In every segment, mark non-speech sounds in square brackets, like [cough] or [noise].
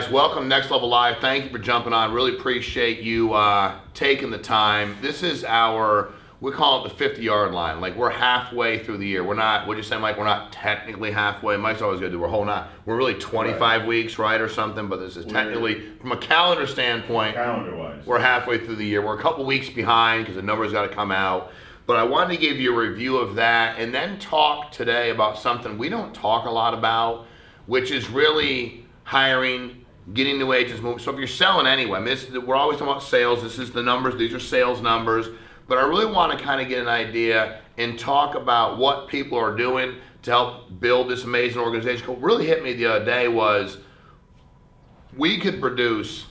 guys, welcome Next Level Live. Thank you for jumping on. Really appreciate you uh, taking the time. This is our, we call it the 50 yard line. Like we're halfway through the year. We're not, what'd you say, Mike? We're not technically halfway. Mike's always going to do, we're whole not. We're really 25 right. weeks, right, or something, but this is technically, from a calendar standpoint, calendar wise, we're halfway through the year. We're a couple weeks behind because the numbers got to come out. But I wanted to give you a review of that and then talk today about something we don't talk a lot about, which is really hiring, getting new agents moving. So if you're selling anyway, I mean, we're always talking about sales. This is the numbers. These are sales numbers. But I really want to kind of get an idea and talk about what people are doing to help build this amazing organization. What really hit me the other day was we could produce,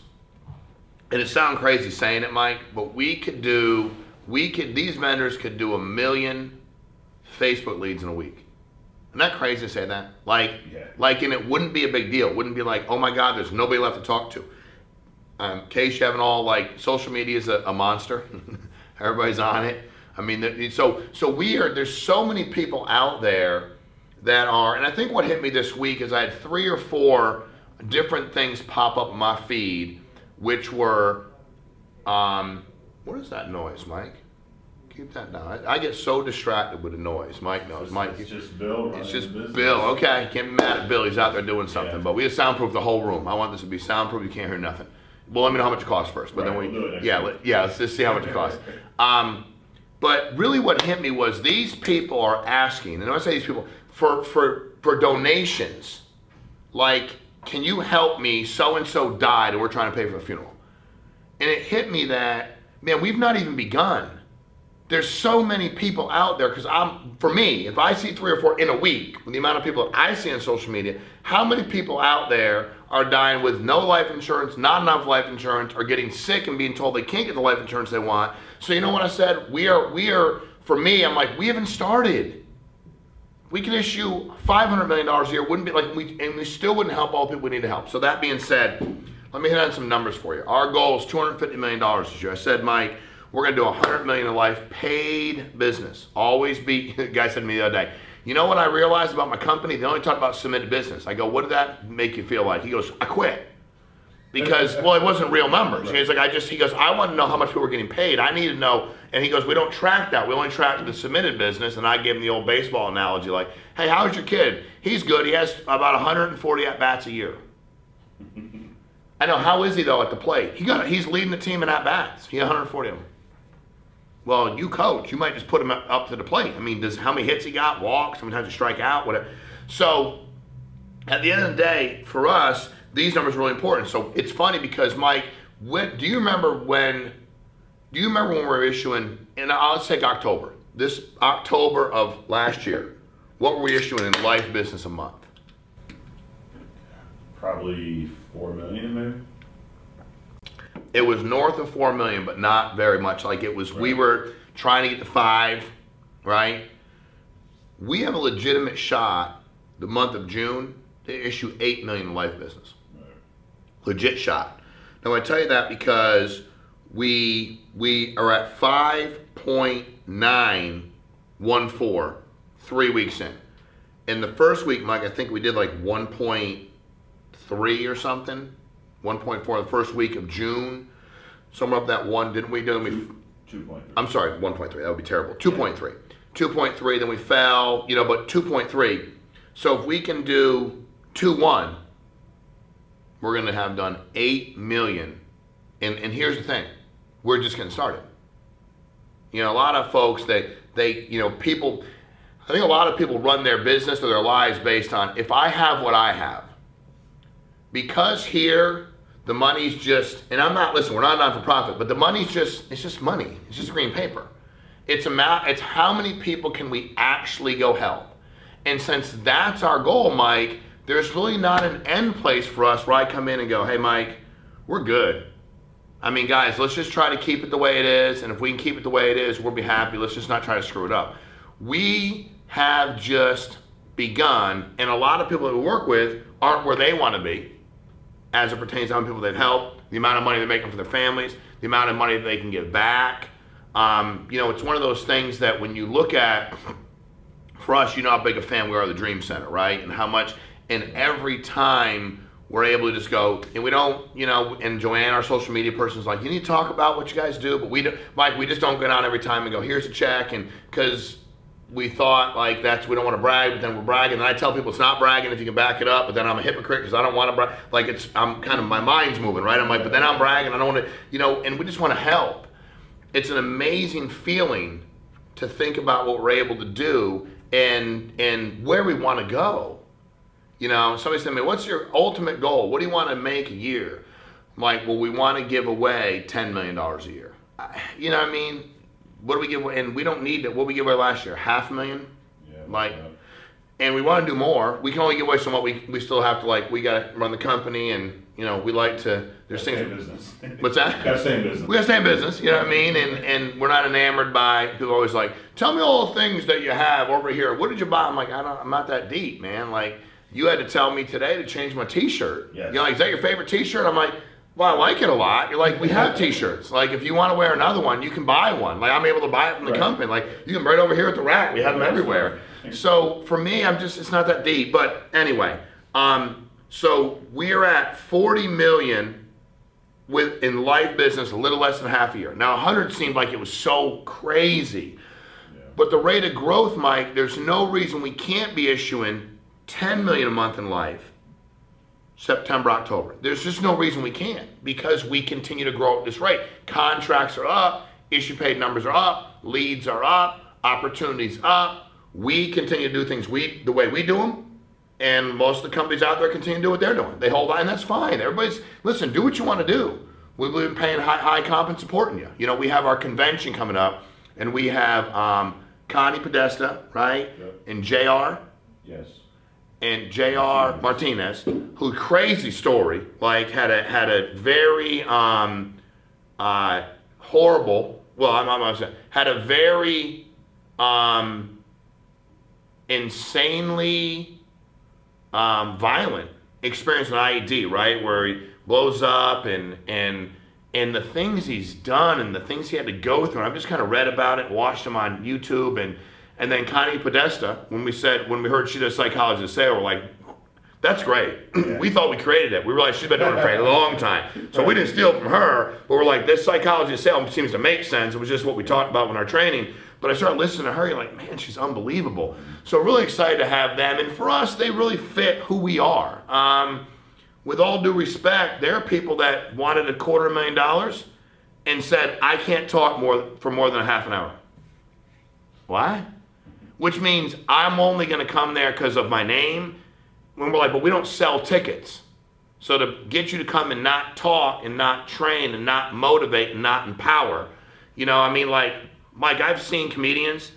and it sounds crazy saying it, Mike, but we could do we could these vendors could do a million Facebook leads in a week. Isn't that crazy to say that? Like, yeah. like, and it wouldn't be a big deal. It wouldn't be like, oh my God, there's nobody left to talk to. Um, case you haven't all like social media is a, a monster. [laughs] Everybody's on it. I mean, so so we are. There's so many people out there that are, and I think what hit me this week is I had three or four different things pop up in my feed, which were um, what is that noise, Mike? Keep that down. I, I get so distracted with the noise. Mike knows. It's, Mike. It's just Bill. It's just Bill. Okay, can't be mad at Bill. He's out there doing something. Yeah. But we have soundproof the whole room. I want this to be soundproof. You can't hear nothing. Well, let me know how much it costs first. But right, then we, we'll yeah, let, yeah. Let's just see how much it costs. [laughs] Um, but really, what hit me was these people are asking, and I say these people for for for donations, like, can you help me? So and so died, and we're trying to pay for the funeral. And it hit me that man, we've not even begun. There's so many people out there because I'm, for me, if I see three or four in a week, with the amount of people that I see on social media, how many people out there are dying with no life insurance, not enough life insurance, or getting sick and being told they can't get the life insurance they want? So you know what I said? We are, we are. For me, I'm like, we haven't started. We could issue 500 million dollars a year, wouldn't be like we, and we still wouldn't help all the people we need to help. So that being said, let me hit on some numbers for you. Our goal is $250 million this year. I said, Mike, we're going to do 100 million in life paid business. Always be, [laughs] the guy said to me the other day, you know what I realized about my company? They only talk about submitted business. I go, what did that make you feel like? He goes, I quit. Because, well, it wasn't real numbers. He's like, I just, he goes, I want to know how much people are getting paid. I need to know. And he goes, we don't track that. We only track the submitted business. And I gave him the old baseball analogy like, hey, how's your kid? He's good. He has about 140 at bats a year. [laughs] I know. How is he though at the plate? He got. He's leading the team in at bats. He had 140 of them. Well, you coach, you might just put him up to the plate. I mean, does how many hits he got, walks, how many times he strike out, whatever. So, at the end of the day, for us, these numbers are really important. So it's funny because Mike, when do you remember when? Do you remember when we were issuing? And I'll take October. This October of last year, what were we issuing in life business a month? Probably four million, maybe. It was north of four million, but not very much. Like it was, right. we were trying to get to five, right? We have a legitimate shot the month of June to issue eight million in life business. Right. Legit shot. Now I tell you that because we we are at five point nine one four three weeks in. In the first week, Mike, I think we did like one point three or something, 1.4 the first week of June, somewhere up that one, didn't we? Didn't we? 2.3. I'm sorry, 1.3. That would be terrible. 2.3. 2.3. Then we fell, you know, but 2.3. So if we can do 2.1, we're going to have done 8 million. And, and here's the thing we're just getting started. You know, a lot of folks, they, they, you know, people, I think a lot of people run their business or their lives based on if I have what I have, because here the money's just, and I'm not, listen, we're not non for profit, but the money's just, it's just money. It's just green paper. It's a amount, it's how many people can we actually go help. And since that's our goal, Mike, there's really not an end place for us where I come in and go, hey, Mike, we're good. I mean, guys, let's just try to keep it the way it is. And if we can keep it the way it is, we'll be happy. Let's just not try to screw it up. We have just begun, and a lot of people that we work with aren't where they want to be as it pertains to how many people they've helped, the amount of money they're making for their families, the amount of money they can give back. Um, you know, it's one of those things that when you look at, for us, you know how big a fan we are of the Dream Center, right? And how much, and every time we're able to just go and we don't, you know, and Joanne, our social media person, is like, you need to talk about what you guys do, but we, don't, Mike, we just don't go down every time and go, here's a check, and because we thought like that's we don't want to brag, but then we're bragging. And I tell people it's not bragging if you can back it up, but then I'm a hypocrite because I don't want to brag. Like it's I'm kind of my mind's moving right. I'm like, but then I'm bragging. I don't want to, you know. And we just want to help. It's an amazing feeling to think about what we're able to do and and where we want to go. You know, somebody said to me, "What's your ultimate goal? What do you want to make a year?" I'm like, well, we want to give away ten million dollars a year. You know, what I mean, what do we give away? And we don't need that. What we give away last year? Half a million. Yeah. Like- yeah. and we want to do more. We can only give away so much. We, we still have to like we got to run the company, and you know we like to. There's Gotta in things. business. [laughs] What's that? Gotta stay in business. We got to stay in business. You know what I mean? And and we're not enamored by people always like tell me all the things that you have over here. What did you buy? I'm like I don't. I'm not that deep, man. Like you had to tell me today to change my T-shirt. Yes. You know, like, is that your favorite T-shirt? I'm like. Well, I like it a lot. You're like, we have T-shirts. Like, if you want to wear another one, you can buy one. Like, I'm able to buy it from the Right. company. Like, you can right over here at the rack. We have them everywhere. So for me, I'm just it's not that deep. But anyway, um, so we're at 40 million with in life business, a little less than half a year. Now 100 seemed like it was so crazy, Yeah. but the rate of growth, Mike, there's no reason we can't be issuing 10 million a month in life. September, October. There's just no reason we can't because we continue to grow at this rate. Contracts are up, issue paid numbers are up, leads are up, opportunities up. We continue to do things we the way we do them, and most of the companies out there continue to do what they're doing. They hold on, and that's fine. Everybody's listen. Do what you want to do. We've been paying high, high comp and supporting you. You know, we have our convention coming up, and we have um, Connie Podesta, right, Yep. and Jr Yes. And J.R. Martinez, who crazy story, like had a had a very um, uh, horrible. Well, I'm, I'm, had a very um, insanely um, violent experience with IED, right, where he blows up and and and the things he's done and the things he had to go through. I've just kind of read about it, watched him on YouTube, and and then Connie Podesta, when we said when we heard she does psychology to say, we're like, that's great. we thought we created it. We realized she's been doing it for a [laughs] long time. So we didn't steal from her, but we're like, this psychology of sale seems to make sense. It was just what we talked about in our training. But I started listening to her, you're like, man, she's unbelievable. So really excited to have them. And for us, they really fit who we are. Um, with all due respect, there are people that wanted a quarter million dollars and said, I can't talk more for more than a half an hour. Why? Which means I'm only going to come there because of my name. When we're like, but we don't sell tickets. So to get you to come and not talk and not train and not motivate and not empower, you know, I mean, like, Mike, I've seen comedians.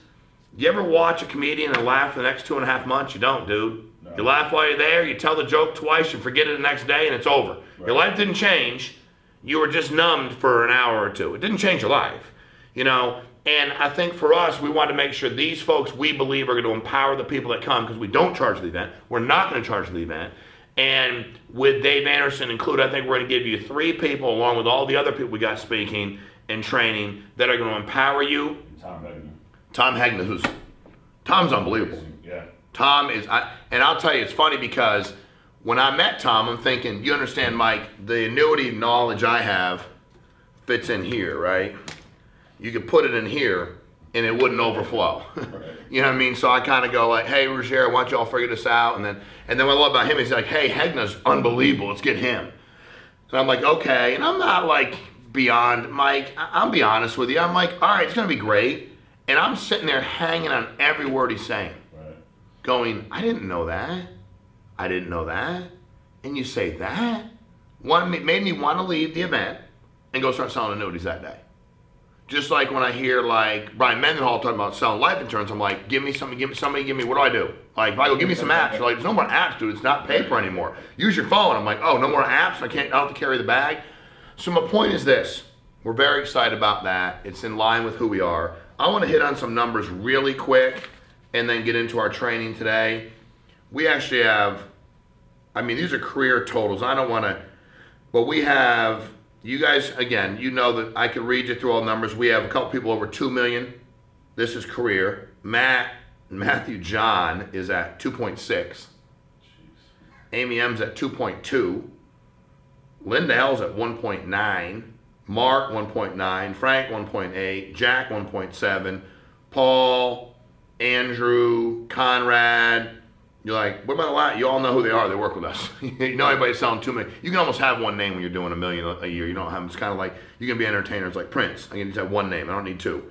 You ever watch a comedian and laugh for the next two and a half months? You don't, dude. No. You laugh while you're there, you tell the joke twice, you forget it the next day, and it's over. Your life didn't change. You were just numbed for an hour or two. It didn't change your life, you know. And I think for us, we want to make sure these folks we believe are going to empower the people that come because we don't charge the event. We're not going to charge the event. And with Dave Anderson included, I think we're going to give you three people, along with all the other people we got speaking and training, that are going to empower you. Tom Beckman. Tom Hegna, who's Tom's unbelievable. Yeah. Tom is, I, and I'll tell you, it's funny because when I met Tom, I'm thinking, you understand, Mike, the annuity knowledge I have fits in here, right? You could put it in here and it wouldn't overflow. [laughs] you know what I mean? So I kind of go like, hey, Roger, why don't y'all figure this out? And then, and then what I love about him is like, hey, Hegna's unbelievable. Let's get him. And I'm like, okay. And I'm not like beyond, Mike, I'll be honest with you. I'm like, all right, it's going to be great. And I'm sitting there hanging on every word he's saying Right. going, I didn't know that. I didn't know that. And you say that? One made me want to leave the event and go start selling annuities that day. Just like when I hear like Brian Mendenhall talking about selling life insurance, I'm like, give me something, give me somebody, give me what do I do? Like if I go, give me some apps. They're like, there's no more apps, dude. It's not paper anymore. Use your phone. I'm like, oh, no more apps. I can't. I don't have to carry the bag. So my point is this: we're very excited about that. It's in line with who we are. I want to hit on some numbers really quick, and then get into our training today. We actually have. I mean, these are career totals. I don't want to, but we have. You guys, again, you know that I can read you through all the numbers. We have a couple people over two million. This is career. Matt Matthew John is at two point six Amy M's at 2.2. Linda L's at 1.9. Mark 1.9. Frank 1.8. Jack 1.7. Paul, Andrew, Conrad. You're like, what about a lot? You all know who they are. They work with us. [laughs] you know anybody selling two million. You can almost have one name when you're doing a million a year. You don't have. It's kind of like you can be entertainers like Prince. I can just have one name. I don't need two.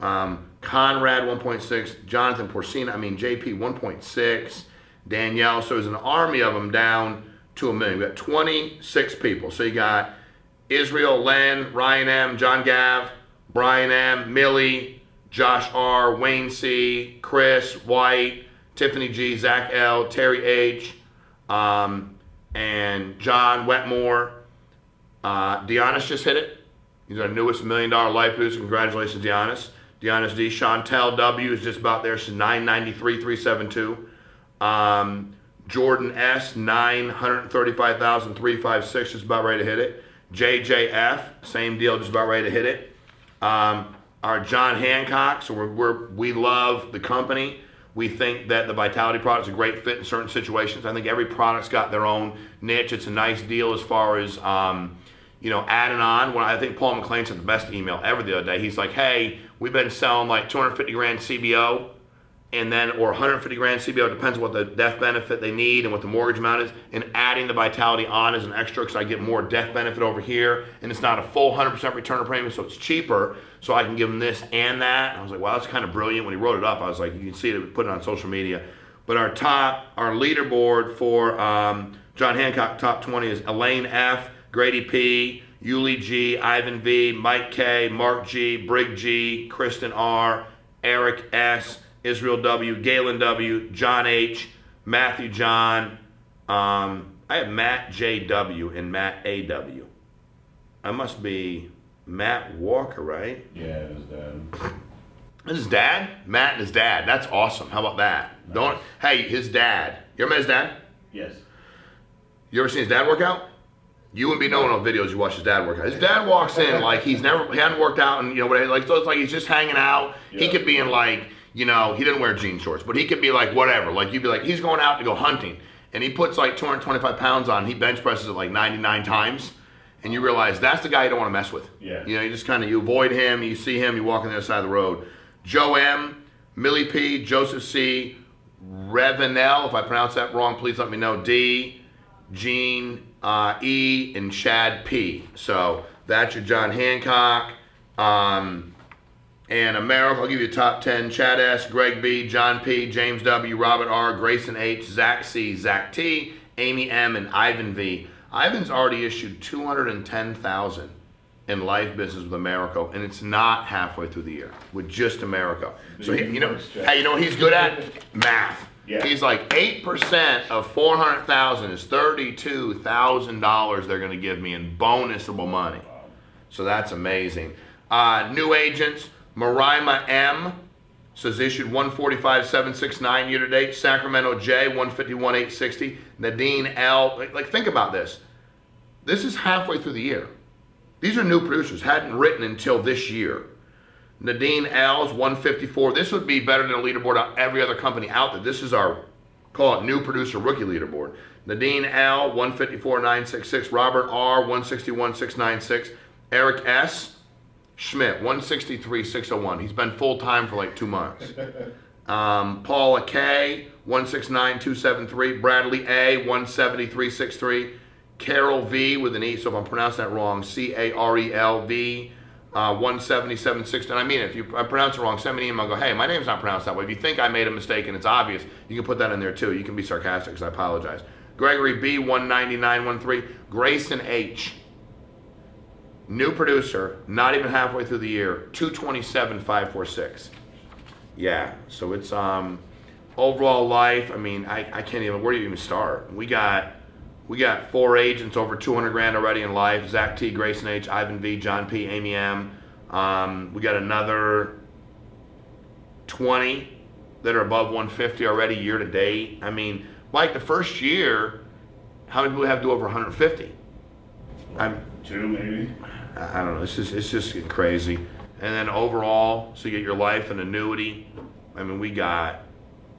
Um, Conrad 1.6, Jonathan Porcina, I mean JP 1.6, Danielle. So there's an army of them down to a million. We got 26 people. So you got Israel, Len, Ryan M, John Gav, Brian M, Millie, Josh R, Wayne C, Chris White, Tiffany G, Zach L, Terry H, um, and John Wetmore. Uh, Deonis just hit it. He's our newest million dollar life producer. Congratulations, Deonis. Deonis D. Chantel W. is just about there. She's 993, 372. Um, Jordan S. 935,356, just about ready to hit it. JJF, same deal, just about ready to hit it. Um, our John Hancock, so we're, we're, we love the company. We think that the Vitality product is a great fit in certain situations. I think every product's got their own niche. It's a nice deal as far as um, you know adding on. When I think Paul McLean sent the best email ever the other day. He's like, "Hey, we've been selling like 250 grand CBO, and then or 150 grand CBO depends on what the death benefit they need and what the mortgage amount is, and adding the Vitality on as an extra because I get more death benefit over here, and it's not a full 100% return of premium, so it's cheaper. So I can give them this and that. And I was like, wow, that's kind of brilliant. When he wrote it up, I was like, you can see it, put it on social media. But our top, our leaderboard for um, John Hancock top 20 is Elaine F, Grady P, Yuli G, Ivan V, Mike K, Mark G, Brig G, Kristen R, Eric S, Israel W, Galen W, John H, Matthew John. Um, I have Matt J W and Matt A W. I must be Matt Walker, right? Yeah, his dad. This is dad? Matt and his dad. That's awesome. How about that? Don't hey, his dad. You ever met his dad? Yes. You ever seen his dad work out? You wouldn't be knowing on videos you watch his dad work out. His dad walks in like he's never he hadn't worked out and you know what like so it's like he's just hanging out. He could be in like, you know, he didn't wear jean shorts, but he could be like whatever. Like you'd be like, he's going out to go hunting and he puts like 225 pounds on, he bench presses it like 99 times. And you realize that's the guy you don't want to mess with. Yeah. You know, you just kind of you avoid him, you see him, you walk on the other side of the road. Joe M, Millie P, Joseph C, Revenel, if I pronounce that wrong, please let me know. D, Gene uh, E, and Chad P. So that's your John Hancock. Um, and Americo, I'll give you the top 10. Chad S, Greg B, John P, James W, Robert R, Grayson H, Zach C, Zach T, Amy M, and Ivan V. Ivan's already issued 210000 in life business with Americo, and it's not halfway through the year with just Americo. So, he, you know, hey, you know what he's good at? Math. Yeah. He's like 8% of 400000 is $32,000 they're going to give me in bonusable money. So that's amazing. Uh, new agents, Marima M says issued 145,769 year to date. Sacramento J 151,860. Nadine L. Like, like, think about this. This is halfway through the year. These are new producers, hadn't written until this year. Nadine L's 154. This would be better than a leaderboard on every other company out there. This is our call it new producer rookie leaderboard. Nadine L 154,966. Robert R 161,696. Eric S. Schmidt 163, 601. He's been full time for like two months. [laughs] Um, Paula K, 169, 273. Bradley A, 173, 63. Carol V with an E, so if I'm pronouncing that wrong, C A R E L V, uh, 1776. And I mean, if you I pronounce it wrong, send me an email. Go, hey, my name's not pronounced that way. If you think I made a mistake and it's obvious, you can put that in there too. You can be sarcastic because I apologize. Gregory B, 19913. Grayson H, new producer, not even halfway through the year, 227546. Yeah, so it's um overall life. I mean, I, I can't even. Where do you even start? We got we got four agents over 200 grand already in life. Zach T, Grayson H, Ivan V, John P, Amy M. Um, we got another 20 that are above 150 already year to date. I mean, like the first year, how many people have to do over 150? I'm Two, maybe? I I don't know. It's just it's just crazy. And then overall, so you get your life and annuity. I mean, we got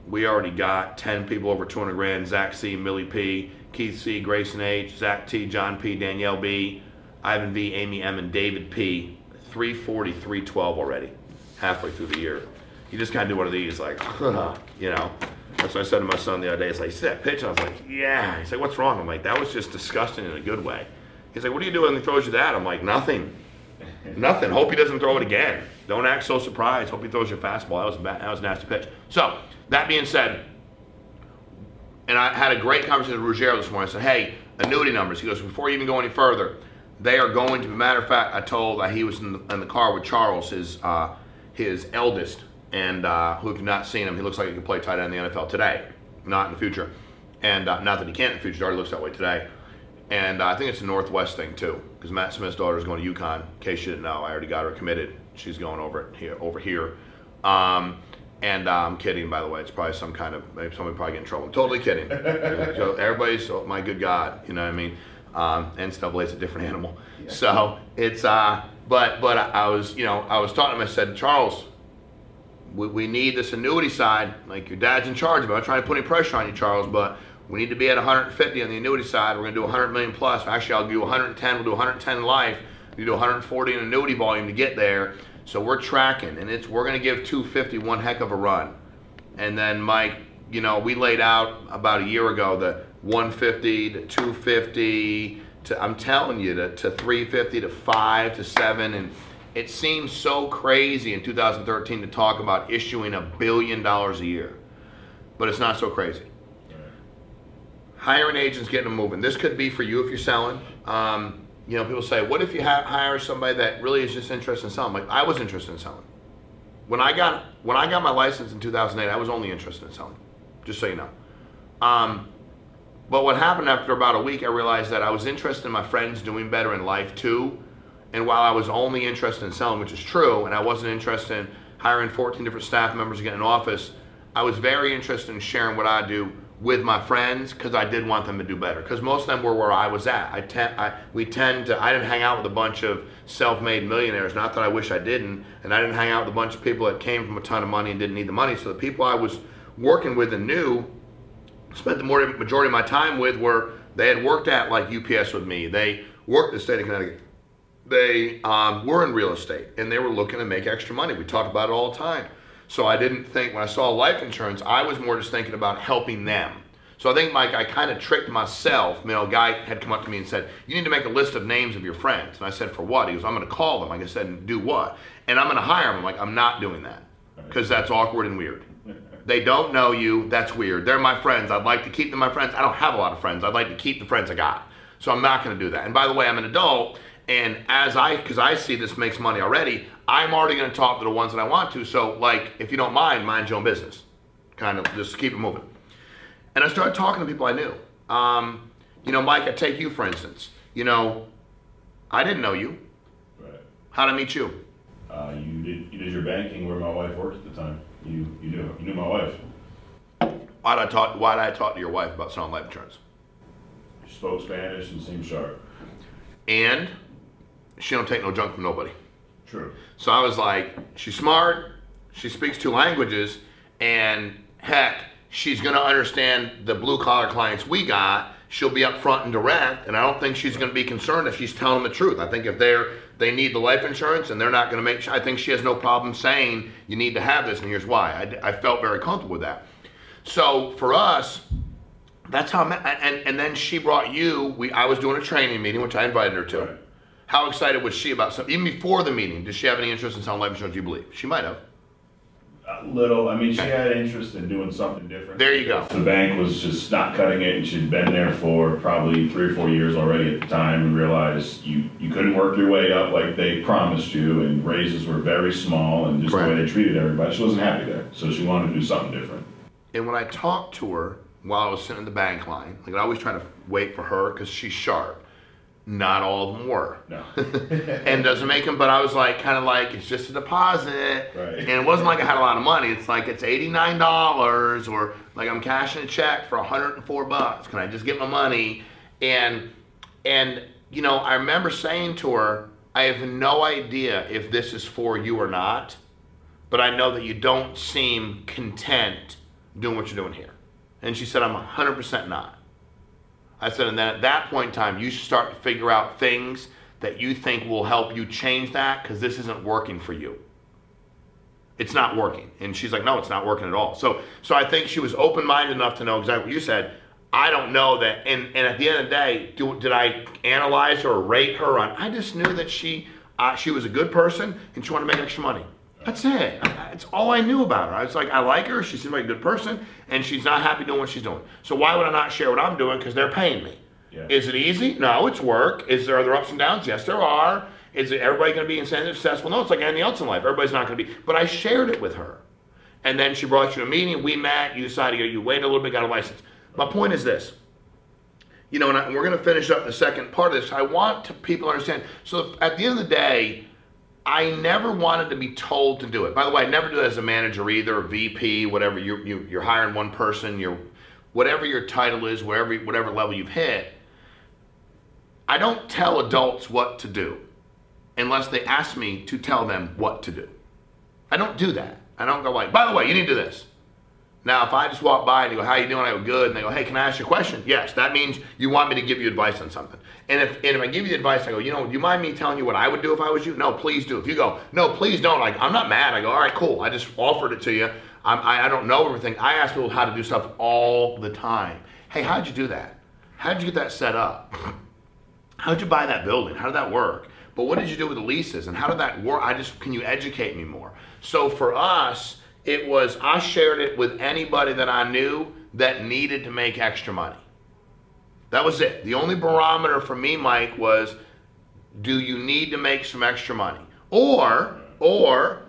we already got ten people over two hundred grand. Zach C, Millie P, Keith C, Grayson H, Zach T, John P, Danielle B, Ivan V, Amy M, and David P. 340, 312 already, halfway through the year. You just kind of do one of these, like, [laughs] you know. That's what I said to my son the other day. It's like, see that pitch? I was like, yeah. He's like, what's wrong? I'm like, that was just disgusting in a good way. He's like, what do you do when he throws you that? I'm like, nothing. Nothing. Hope he doesn't throw it again. Don't act so surprised. Hope he throws your fastball. That was that was a nasty pitch. So, that being said, and I had a great conversation with Ruggiero this morning. I said, hey, annuity numbers. He goes, before you even go any further, they are going to, matter of fact, I told that he was in the, in the car with Charles, his, uh, his eldest, and uh, who, you've not seen him, he looks like he could play tight end in the NFL today, not in the future. And uh, not that he can't in the future, he already looks that way today. And uh, I think it's a Northwest thing too, because Matt Smith's daughter is going to UConn. In case you didn't know, I already got her committed. She's going over here. Over here. Um, and uh, I'm kidding, by the way. It's probably some kind of maybe somebody probably get in trouble. I'm totally kidding. [laughs] so everybody's oh, my good God, you know what I mean? Um, NCAA is a different animal. So it's uh, but but I was you know I was talking to him. I said Charles, we, we need this annuity side. Like your dad's in charge of it. I'm not trying to put any pressure on you, Charles, but we need to be at 150 on the annuity side. We're going to do 100 million plus. Actually, I'll do 110. We'll do 110 in life. We do 140 in annuity volume to get there. So we're tracking, and it's we're going to give 250 one heck of a run. And then Mike, you know, we laid out about a year ago the 150 to 250 to I'm telling you to, to 350 to five to seven, and it seems so crazy in 2013 to talk about issuing a billion dollars a year, but it's not so crazy hiring agents, getting them moving. This could be for you if you're selling. Um, you know, people say, what if you ha- hire somebody that really is just interested in selling? Like I was interested in selling. When I got when I got my license in 2008, I was only interested in selling. Just so you know. Um, but what happened after about a week, I realized that I was interested in my friends doing better in life too. And while I was only interested in selling, which is true, and I wasn't interested in hiring 14 different staff members to get an office, I was very interested in sharing what I do with my friends because I did want them to do better. Because most of them were where I was at. I tend, I, we tend to. I didn't hang out with a bunch of self-made millionaires. Not that I wish I didn't. And I didn't hang out with a bunch of people that came from a ton of money and didn't need the money. So the people I was working with and knew, spent the majority of my time with were they had worked at like UPS with me. They worked in the state of Connecticut. They um, were in real estate and they were looking to make extra money. We talked about it all the time. So I didn't think, when I saw life insurance, I was more just thinking about helping them. So I think, Mike, I kind of tricked myself. You know, a guy had come up to me and said, you need to make a list of names of your friends. And I said, for what? He goes, I'm going to call them. Like I said, and do what? And I'm going to hire them. I'm like, I'm not doing that because that's awkward and weird. [laughs] They don't know you. That's weird. They're my friends. I'd like to keep them my friends. I don't have a lot of friends. I'd like to keep the friends I got. So I'm not going to do that. And by the way, I'm an adult. And as I, because I see this makes money already, I'm already going to talk to the ones that I want to. So, like, if you don't mind, mind your own business. Kind of just keep it moving. And I started talking to people I knew. Um, you know, Mike, I take you for instance. You know, I didn't know you. Right. How did I meet you? Uh, you did you did your banking where my wife worked at the time. You you knew you knew my wife. Why did I talk? Why did I talk to your wife about selling life insurance? She spoke Spanish and seemed sharp. And she don't take no junk from nobody. True. So I was like, she's smart, she speaks two languages, and heck, she's going to understand the blue collar clients we got. She'll be upfront and direct, and I don't think she's going to be concerned if she's telling them the truth. I think if they're they need the life insurance and they're not going to make, I think she has no problem saying you need to have this, and here's why. I, I felt very comfortable with that. So for us, that's how. And and then she brought you. We I was doing a training meeting, which I invited her to. Right. How excited was she about something? Even before the meeting, did she have any interest in selling life insurance? Do you believe she might have? A little. I mean, she had interest in doing something different. There you go. The bank was just not cutting it, and she'd been there for probably three or four years already at the time, and realized you you couldn't work your way up like they promised you, and raises were very small, and just the way they treated everybody, she wasn't happy there. So she wanted to do something different. And when I talked to her while I was sitting in the bank line, like I always try to wait for her because she's sharp. Not all of them were. No. [laughs] and doesn't make them, but I was like, kind of like, it's just a deposit. Right. And it wasn't like I had a lot of money. It's like, it's $89 or like I'm cashing a check for 104 bucks. Can I just get my money? And, and, you know, I remember saying to her, I have no idea if this is for you or not, but I know that you don't seem content doing what you're doing here. And she said, I'm 100% not. I said, and then at that point in time, you should start to figure out things that you think will help you change that because this isn't working for you. It's not working. And she's like, no, it's not working at all. So, so I think she was open-minded enough to know exactly what you said. I don't know that. And, and at the end of the day, do, did I analyze her or rate her on? I just knew that she, uh, she was a good person and she wanted to make extra money. That's it. It's all I knew about her. I was like, I like her. She seems like a good person, and she's not happy doing what she's doing. So why would I not share what I'm doing? Because they're paying me. Yeah. Is it easy? No, it's work. Is there other ups and downs? Yes, there are. Is everybody going to be insanely successful? No, it's like anything else in life. Everybody's not going to be. But I shared it with her, and then she brought you to a meeting. We met. You decided you waited a little bit, got a license. My point is this. You know, and, I, and we're going to finish up the second part of this. I want to people to understand. So at the end of the day I never wanted to be told to do it. By the way, I never do that as a manager either, a VP, whatever. You, you, you're hiring one person, you're, whatever your title is, wherever, whatever level you've hit. I don't tell adults what to do unless they ask me to tell them what to do. I don't do that. I don't go like, by the way, you need to do this. Now, if I just walk by and you go, how you doing? I go, good. And they go, hey, can I ask you a question? Yes. That means you want me to give you advice on something. And if, and if I give you advice, I go, you know, do you mind me telling you what I would do if I was you? No, please do. If you go, no, please don't. Like, I'm not mad. I go, all right, cool. I just offered it to you. I'm, I, I don't know everything. I ask people how to do stuff all the time. Hey, how'd you do that? How'd you get that set up? How'd you buy that building? How did that work? But what did you do with the leases? And how did that work? I just, can you educate me more? So for us, it was I shared it with anybody that I knew that needed to make extra money. That was it. The only barometer for me, Mike, was do you need to make some extra money? Or, or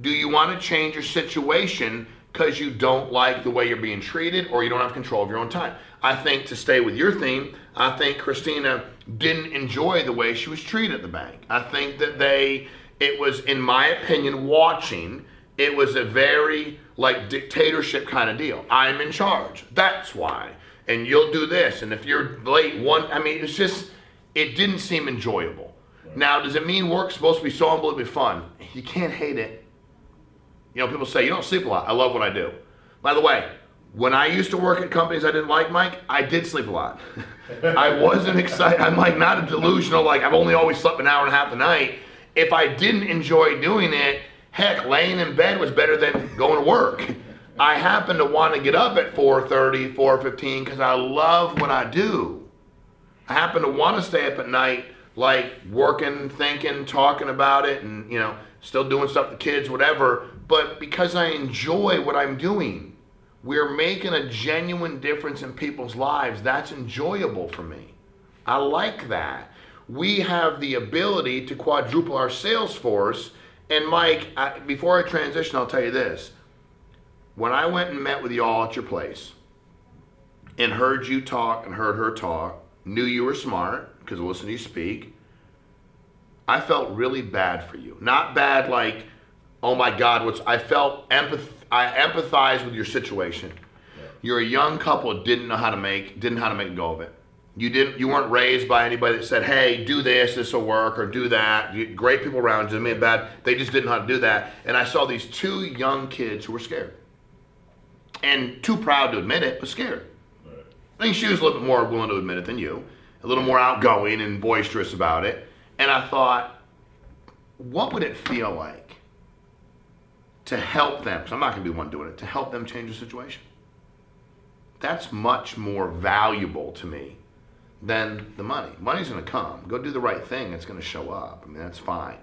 do you want to change your situation because you don't like the way you're being treated or you don't have control of your own time? I think to stay with your theme, I think Christina didn't enjoy the way she was treated at the bank. I think that they, it was, in my opinion, watching it was a very like dictatorship kind of deal. I'm in charge. That's why. And you'll do this. And if you're late, one, I mean, it's just, it didn't seem enjoyable. Right. Now, does it mean work's supposed to be so unbelievably fun? You can't hate it. You know, people say, you don't sleep a lot. I love what I do. By the way, when I used to work at companies I didn't like, Mike, I did sleep a lot. [laughs] I wasn't excited. I'm like not a delusional, like I've only always slept an hour and a half a night. If I didn't enjoy doing it, Heck, laying in bed was better than going to work. I happen to want to get up at 4.30, 4.15 because I love what I do. I happen to want to stay up at night like working, thinking, talking about it and, you know, still doing stuff with the kids, whatever, but because I enjoy what I'm doing. We're making a genuine difference in people's lives. That's enjoyable for me. I like that. We have the ability to quadruple our sales force and Mike, I, before I transition, I'll tell you this. When I went and met with y'all at your place and heard you talk and heard her talk, knew you were smart because I listened to you speak, I felt really bad for you. Not bad like, oh my God, what's I felt empath I empathize with your situation. You're a young couple didn't know how to make didn't know how to make go of it. You didn't. You weren't raised by anybody that said, "Hey, do this. This will work," or "Do that." You, great people around you. Mean, bad. They just didn't know how to do that. And I saw these two young kids who were scared, and too proud to admit it, but scared. I think she was a little bit more willing to admit it than you, a little more outgoing and boisterous about it. And I thought, what would it feel like to help them? Because I'm not going to be one doing it. To help them change the situation. That's much more valuable to me than the money. Money's going to come. Go do the right thing. It's going to show up. I mean, that's fine.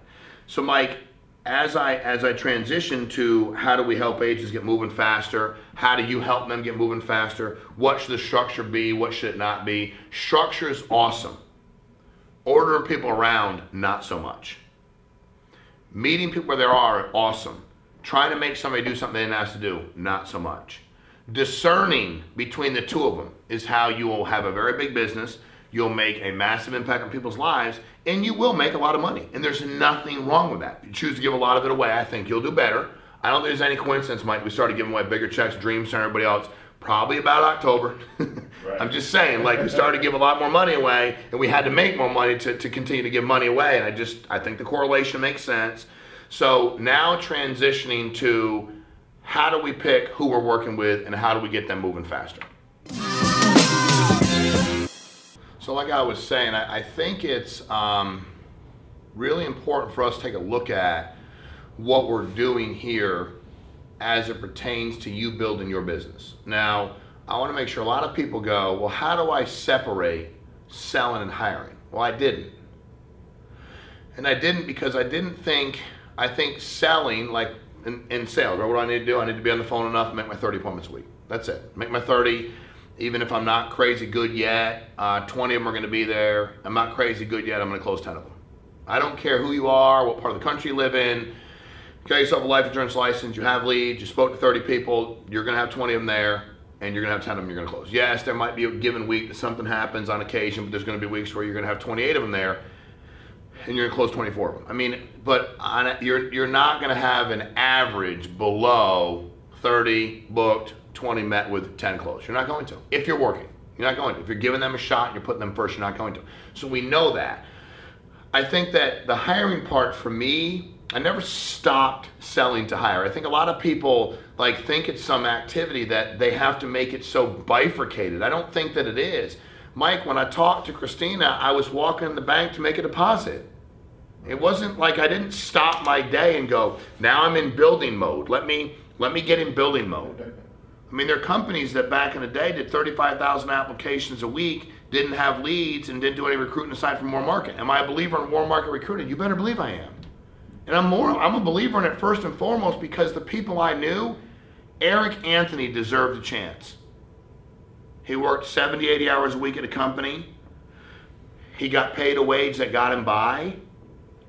So, Mike, as I as I transition to how do we help agents get moving faster? How do you help them get moving faster? What should the structure be? What should it not be? Structure is awesome. Ordering people around, not so much. Meeting people where they are, awesome. Trying to make somebody do something they didn't ask to do, not so much. Discerning between the two of them is how you will have a very big business. You'll make a massive impact on people's lives, and you will make a lot of money. And there's nothing wrong with that. You choose to give a lot of it away, I think you'll do better. I don't think there's any coincidence, Mike. We started giving away bigger checks, Dream Center, everybody else, probably about October. right. [laughs] I'm just saying, like we started to give a lot more money away, and we had to make more money to, to continue to give money away. And I just, I think the correlation makes sense. So now transitioning to how do we pick who we're working with and how do we get them moving faster? So, like I was saying, I, I think it's um, really important for us to take a look at what we're doing here as it pertains to you building your business. Now, I want to make sure a lot of people go, well, how do I separate selling and hiring? Well, I didn't. And I didn't because I didn't think, I think selling, like in, in sales, right? What do I need to do? I need to be on the phone enough and make my 30 appointments a week. That's it. Make my 30 even if I'm not crazy good yet, uh, 20 of them are going to be there. I'm not crazy good yet, I'm going to close 10 of them. I don't care who you are, what part of the country you live in. You got yourself a life insurance license, you have leads, you spoke to 30 people, you're going to have 20 of them there, and you're going to have 10 of them you're going to close. Yes, there might be a given week that something happens on occasion, but there's going to be weeks where you're going to have 28 of them there, and you're to close 24 of them. I mean, but a, you're, you're not to have an average below 30 booked, 20 met with 10 closed. You're not going to. If you're working, you're not going to. If you're giving them a shot and you're putting them first, you're not going to. So we know that. I think that the hiring part for me, I never stopped selling to hire. I think a lot of people like think it's some activity that they have to make it so bifurcated. I don't think that it is. Mike, when I talked to Christina, I was walking in the bank to make a deposit. It wasn't like I didn't stop my day and go, now I'm in building mode. Let me let me get in building mode. I mean, there are companies that back in the day did 35,000 applications a week, didn't have leads, and didn't do any recruiting aside from warm market. Am I a believer in warm market recruiting? You better believe I am. And I'm more, I'm a believer in it first and foremost because the people I knew, Eric Anthony deserved a chance. He worked 70, 80 hours a week at a company. He got paid a wage that got him by.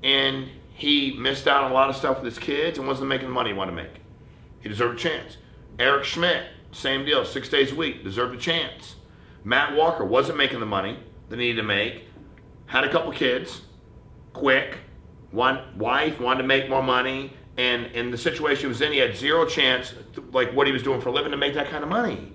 And he missed out on a lot of stuff with his kids and wasn't making the money he wanted to make. He deserved a chance. Eric Schmidt, same deal, six days a week, deserved a chance. Matt Walker wasn't making the money that he needed to make, had a couple kids, quick, one wife, wanted to make more money, and in the situation he was in, he had zero chance, like what he was doing for a living, to make that kind of money.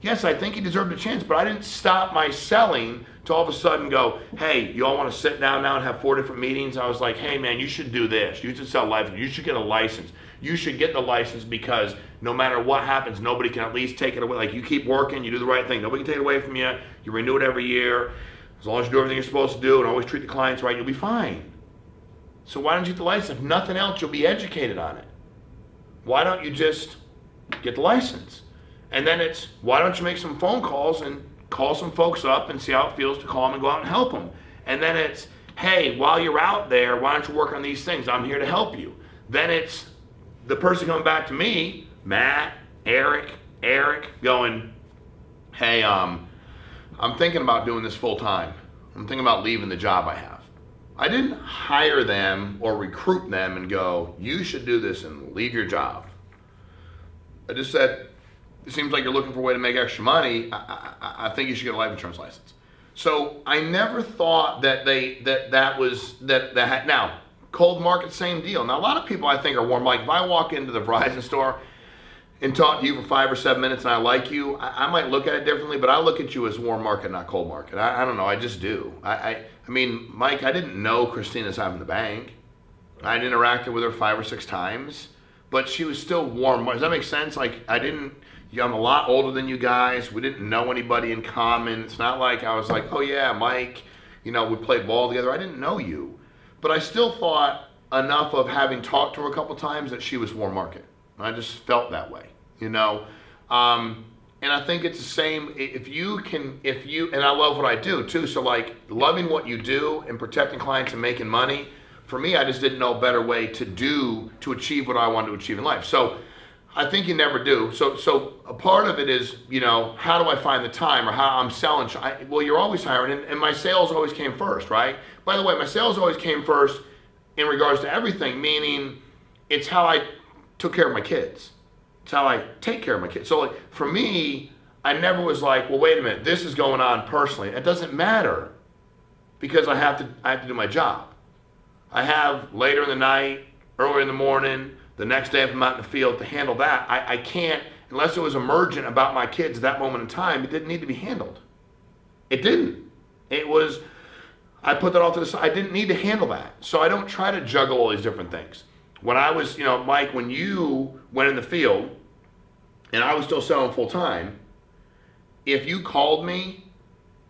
Yes, I think he deserved a chance, but I didn't stop my selling to all of a sudden go, hey, you all want to sit down now and have four different meetings? I was like, hey, man, you should do this. You should sell life. You should get a license you should get the license because no matter what happens, nobody can at least take it away. Like you keep working, you do the right thing. Nobody can take it away from you. You renew it every year. As long as you do everything you're supposed to do and always treat the clients right, you'll be fine. So why don't you get the license? If nothing else, you'll be educated on it. Why don't you just get the license? And then it's why don't you make some phone calls and call some folks up and see how it feels to call them and go out and help them. And then it's hey, while you're out there, why don't you work on these things? I'm here to help you. Then it's the person coming back to me, Matt, Eric, Eric, going, hey, um, I'm thinking about doing this full time. I'm thinking about leaving the job I have. I didn't hire them or recruit them and go, you should do this and leave your job. I just said, it seems like you're looking for a way to make extra money. I, I, I think you should get a life insurance license. So I never thought that they that that was that that now Cold market, same deal. Now, a lot of people I think are warm. Like if I walk into the Verizon store and talk to you for five or seven minutes and I like you, I, I might look at it differently, but I look at you as warm market, not cold market. I, I don't know. I just do. I, I, I mean, Mike, I didn't know Christina's having the bank. I'd interacted with her five or six times, but she was still warm. Does that make sense? Like I didn't. I'm a lot older than you guys. We didn't know anybody in common. It's not like I was like, oh yeah, Mike. You know, we played ball together. I didn't know you. But I still thought enough of having talked to her a couple times that she was warm market. I just felt that way, you know. Um, and I think it's the same if you can, if you, and I love what I do too. So like loving what you do and protecting clients and making money. For me, I just didn't know a better way to do to achieve what I wanted to achieve in life. So I think you never do. So, so a part of it is, you know, how do I find the time or how I'm selling? I, well, you're always hiring, and, and my sales always came first, right? By the way, my sales always came first in regards to everything, meaning it's how I took care of my kids. It's how I take care of my kids. So, like, for me, I never was like, well, wait a minute, this is going on personally. It doesn't matter because I have to, I have to do my job. I have later in the night, earlier in the morning the next day if I'm out in the field to handle that. I, I can't, unless it was emergent about my kids at that moment in time, it didn't need to be handled. It didn't. It was, I put that all to the side. I didn't need to handle that. So I don't try to juggle all these different things. When I was, you know, Mike, when you went in the field and I was still selling full time, if you called me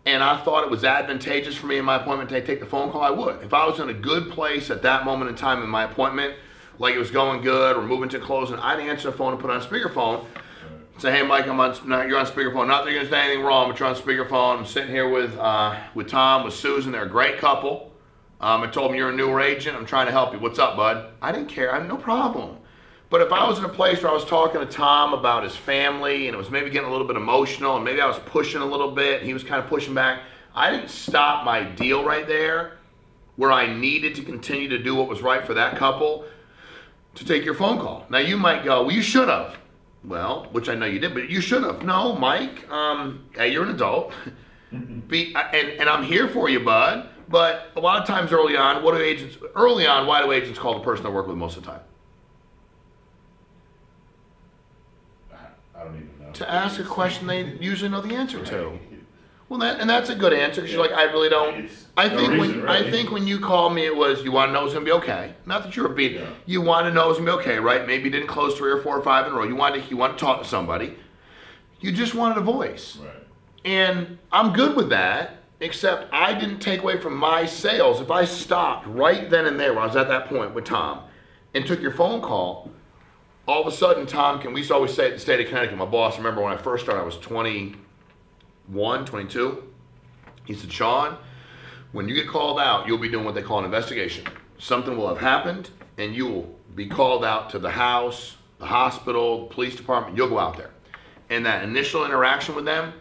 and I thought it was advantageous for me in my appointment to take the phone call, I would. If I was in a good place at that moment in time in my appointment, like it was going good or moving to closing, I'd answer the phone and put on speakerphone. Say, hey, Mike, I'm on. No, you're on speakerphone. Not that you're gonna say anything wrong, but you're on speakerphone. I'm sitting here with uh, with Tom, with Susan. They're a great couple. Um, I told them you're a newer agent. I'm trying to help you. What's up, bud? I didn't care. I had no problem. But if I was in a place where I was talking to Tom about his family and it was maybe getting a little bit emotional and maybe I was pushing a little bit, he was kind of pushing back, I didn't stop my deal right there where I needed to continue to do what was right for that couple to take your phone call. Now you might go, well, you should have. Well, which I know you did, but you should have. No, Mike. Um, hey, you're an adult. [laughs] Be and, and I'm here for you, bud. But a lot of times early on, what do agents early on? Why do agents call the person they work with most of the time? I don't even know. To ask a question they usually know the answer to. Well, that, and that's a good answer because you're like, I really don't. It's I no think reason, when I think when you called me, it was you want to know it's gonna be okay. Not that you're a beat. Yeah. You want to know it's gonna be okay, right? Maybe you didn't close three or four or five in a row. You wanted to, you want to talk to somebody. You just wanted a voice, Right. and I'm good with that. Except I didn't take away from my sales. If I stopped right then and there, when I was at that point with Tom, and took your phone call, all of a sudden, Tom can. We used to always say at the state of Connecticut. My boss. Remember when I first started, I was 21, 22. He said, Shawn, when you get called out, you'll be doing what they call an investigation. Something will have happened, and you will be called out to the house, the hospital, the police department. You'll go out there. And that initial interaction with them,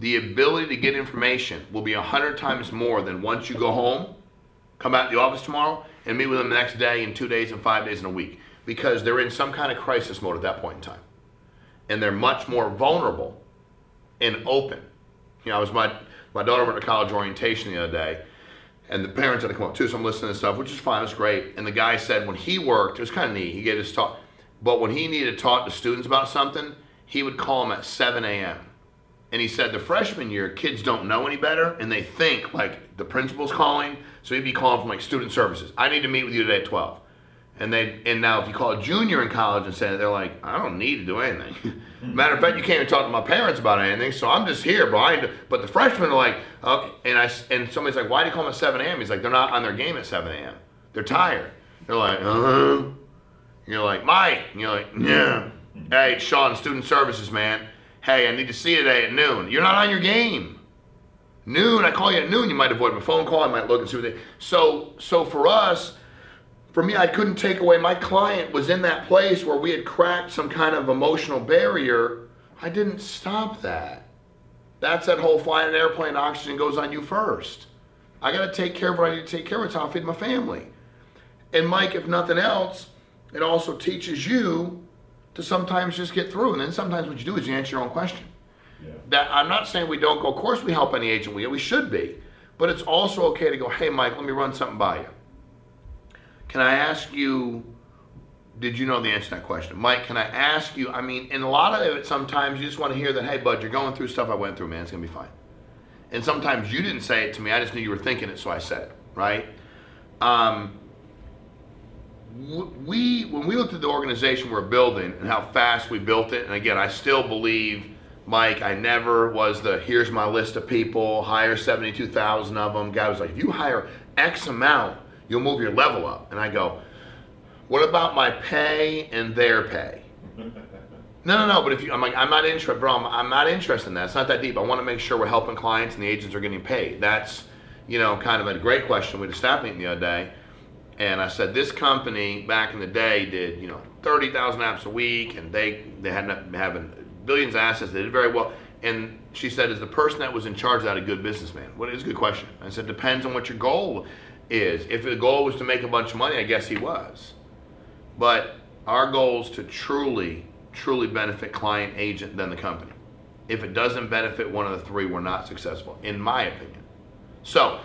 the ability to get information will be a hundred times more than once you go home, come out to the office tomorrow, and meet with them the next day, in two days, and five days, in a week. Because they're in some kind of crisis mode at that point in time. And they're much more vulnerable and open. You know, I was my my daughter went to college orientation the other day, and the parents had to come up too. So I'm listening to stuff, which is fine, it's great. And the guy said when he worked, it was kind of neat. He gave his talk, but when he needed to talk to students about something, he would call them at 7 a.m. And he said the freshman year, kids don't know any better, and they think like the principal's calling, so he'd be calling from like student services. I need to meet with you today at 12. And they and now if you call a junior in college and say they're like, I don't need to do anything. [laughs] Matter of fact, you can't even talk to my parents about anything, so I'm just here, bro. I but the freshmen are like, okay, and I and somebody's like, why do you call them at 7 a.m.? He's like, they're not on their game at 7 a.m. They're tired. They're like, uh huh. You're like, Mike. And you're like, yeah. Hey, Shawn, student services, man. Hey, I need to see you today at noon. You're not on your game. Noon, I call you at noon. You might avoid my phone call. I might look and see what they. So, so for us, for me, I couldn't take away. My client was in that place where we had cracked some kind of emotional barrier. I didn't stop that. That's that whole flying an airplane, oxygen goes on you first. I got to take care of what I need to take care of. It's how I feed my family. And Mike, if nothing else, it also teaches you to sometimes just get through. And then sometimes what you do is you answer your own question. Yeah. That I'm not saying we don't go. Of course, we help any agent we we should be, but it's also okay to go. Hey, Mike, let me run something by you. Can I ask you? Did you know the answer to that question, Mike? Can I ask you? I mean, in a lot of it, sometimes you just want to hear that. Hey, bud, you're going through stuff I went through, man. It's gonna be fine. And sometimes you didn't say it to me. I just knew you were thinking it, so I said it. Right? Um, we when we looked at the organization we're building and how fast we built it, and again, I still believe, Mike, I never was the here's my list of people, hire seventy-two thousand of them. Guy was like, if you hire X amount, you'll move your level up. And I go, what about my pay and their pay? [laughs] No, no, no. But if you, I'm like, I'm not interested, bro. I'm, I'm not interested in that. It's not that deep. I want to make sure we're helping clients and the agents are getting paid. That's, you know, kind of a great question. We had a staff meeting the other day, and I said this company back in the day did, you know, thirty thousand apps a week, and they they had having billions of assets. They did very well. And she said, "Is the person that was in charge of that a good businessman?" Well, it's a good question. I said, "Depends on what your goal is. If the goal was to make a bunch of money, I guess he was." But our goal is to truly, truly benefit client, agent, then the company. If it doesn't benefit one of the three, we're not successful, in my opinion. So,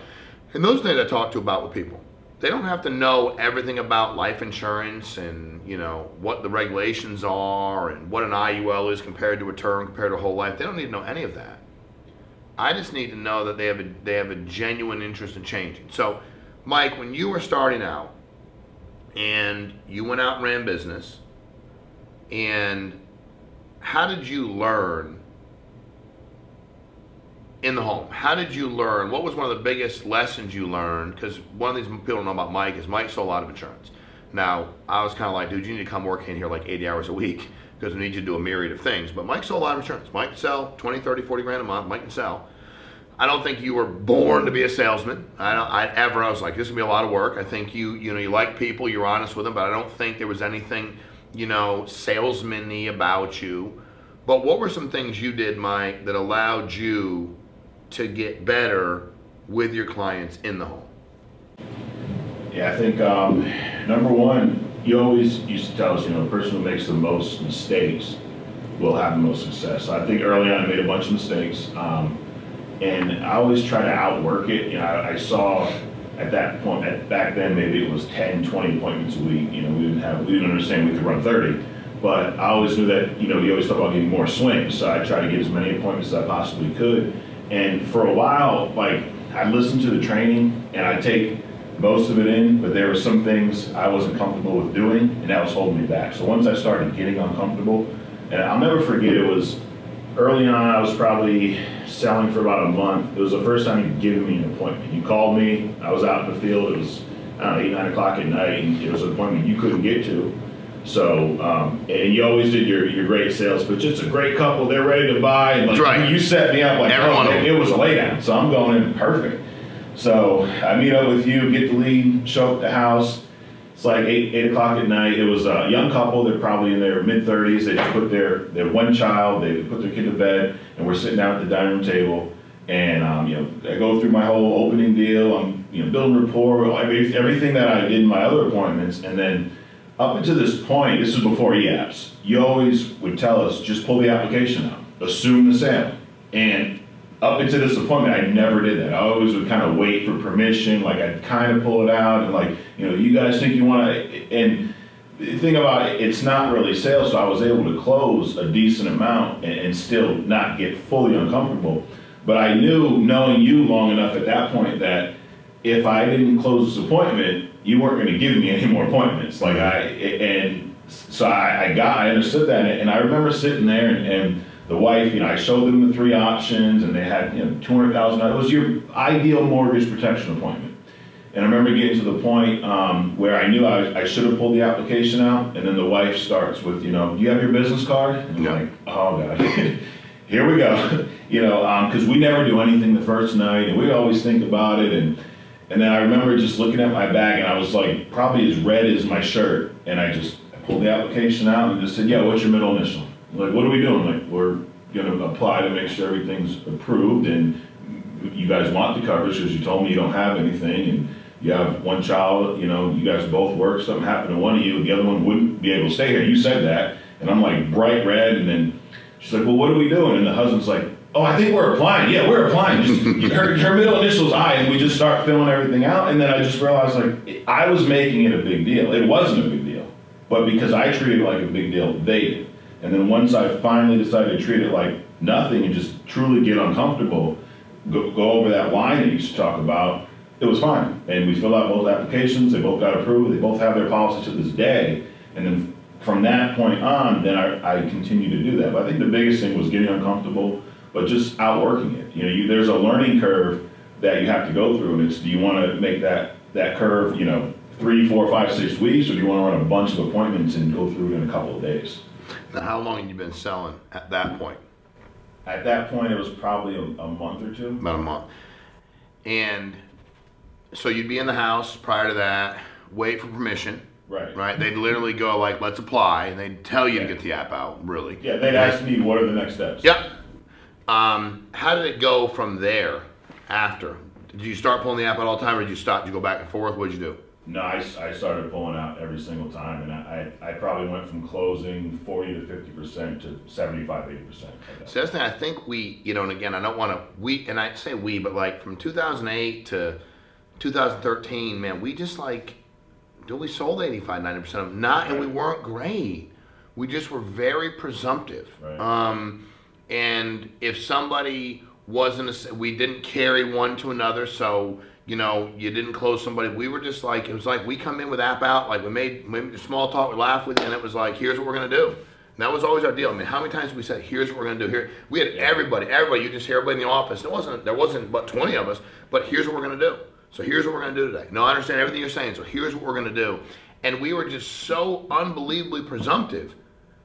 and those things I talk to about with people, they don't have to know everything about life insurance and you know what the regulations are and what an IUL is compared to a term compared to a whole life. They don't need to know any of that. I just need to know that they have a they have a genuine interest in changing. So, Mike, when you were starting out and you went out and ran business, and how did you learn in the home. How did you learn? What was one of the biggest lessons you learned? Because one of these people don't know about Mike is Mike sold a lot of insurance. Now, I was kind of like, dude, you need to come work in here like 80 hours a week because we need you to do a myriad of things. But Mike sold a lot of insurance. Mike can sell 20, 30, 40 grand a month. Mike can sell. I don't think you were born to be a salesman. I don't. I ever. I was like, this is gonna be a lot of work. I think you, you know, you like people. You're honest with them, but I don't think there was anything, you know, salesman-y about you. But what were some things you did, Mike, that allowed you to get better with your clients in the home? Yeah, I think um, number one, you always used to tell us, you know, the person who makes the most mistakes will have the most success. So I think early on I made a bunch of mistakes. Um, and I always try to outwork it. You know, I, I saw at that point, at, back then, maybe it was 10, 20 appointments a week. You know, we didn't have, we didn't understand we could run 30. But I always knew that, you know, you always talk about getting more swings. So I tried to get as many appointments as I possibly could. And for a while, like, I listened to the training and I take most of it in, but there were some things I wasn't comfortable with doing, and that was holding me back. So once I started getting uncomfortable, and I'll never forget, it was early on, I was probably selling for about a month. It was the first time you'd given me an appointment. You called me, I was out in the field, it was, I don't know, 8, 9 o'clock at night, and it was an appointment you couldn't get to. So, um, and you always did your, your great sales, but just a great couple, they're ready to buy, and like, right. you set me up like, Every oh, it, it was a laydown, so I'm going in perfect. So I meet up with you, get the lead, show up the house. It's like eight, eight o'clock at night. It was a young couple. They're probably in their mid thirties. They put their their one child. They put their kid to bed, and we're sitting down at the dining room table. And um, you know, I go through my whole opening deal. I'm you know building rapport, every, everything that I did in my other appointments, and then up until this point, this is before e-apps. You always would tell us just pull the application out, assume the sale, and up until this appointment, I never did that. I always would kind of wait for permission, like I'd kind of pull it out and like, you know, you guys think you want to, and the thing about it, it's not really sales, so I was able to close a decent amount and, and still not get fully uncomfortable. But I knew, knowing you long enough at that point, that if I didn't close this appointment, you weren't going to give me any more appointments. Like I, and so I, I got, I understood that, and I remember sitting there and, and the wife, you know, I showed them the three options, and they had, you know, two hundred thousand. It was your ideal mortgage protection appointment. And I remember getting to the point um, where I knew I, I should have pulled the application out, and then the wife starts with, you know, do you have your business card? And I'm Yeah. like, oh god, [laughs] here we go. [laughs] you know, because we never do anything the first night, and we always think about it, and and then I remember just looking at my bag, and I was like, probably as red as my shirt, and I just pulled the application out and just said, yeah, what's your middle initial? Like, what are we doing? Like, we're gonna apply to make sure everything's approved, and you guys want the coverage because you told me you don't have anything, and you have one child, you know, you guys both work, something happened to one of you, the other one wouldn't be able to stay here. You said that, and I'm like bright red, and then she's like, well, what are we doing? And the husband's like, oh, I think we're applying. Yeah, we're applying. Just, [laughs] her, her middle initials I, and we just start filling everything out, and then I just realized like I was making it a big deal. It wasn't a big deal, but because I treated it like a big deal, they did. And then once I finally decided to treat it like nothing and just truly get uncomfortable, go, go over that line that you used to talk about, it was fine. And we filled out both applications, they both got approved, they both have their policy to this day. And then from that point on, then I, I continue to do that. But I think the biggest thing was getting uncomfortable, but just outworking it. You know, you, there's a learning curve that you have to go through, and it's do you want to make that, that curve, you know, three, four, five, six weeks, or do you want to run a bunch of appointments and go through it in a couple of days? Now, how long had you been selling at that point? At that point, it was probably a, a month or two. About a month. And so you'd be in the house prior to that, wait for permission, Right. right? They'd literally go like, let's apply, and they'd tell you to get the app out, really. Yeah, they'd ask me, what are the next steps? Yep. Um, how did it go from there after? Did you start pulling the app out all the time, or did you stop? Did you go back and forth? What did you do? No, I started pulling out every single time, and I, I I probably went from closing 40 to 50% to 75, 80%. So that's the thing. I think we, you know, and again, I don't want to we, and I say we, but like from 2008 to 2013, man, we just like, dude, we sold 85, 90 percent of them. Not, and we weren't great. We just were very presumptive. Right. Um, and if somebody wasn't, a, we didn't carry one to another, so you know, you didn't close somebody. We were just like, it was like we come in with app out, like we made, we made small talk, we laughed with, you, and it was like, here's what we're gonna do. that was always our deal. I mean, how many times we said, "Here's what we're going to do." Here, we had everybody, everybody. You just hear everybody in the office. It wasn't there wasn't but 20 of us, but here's what we're going to do. So here's what we're going to do today. No, I understand everything you're saying. So here's what we're going to do. And we were just so unbelievably presumptive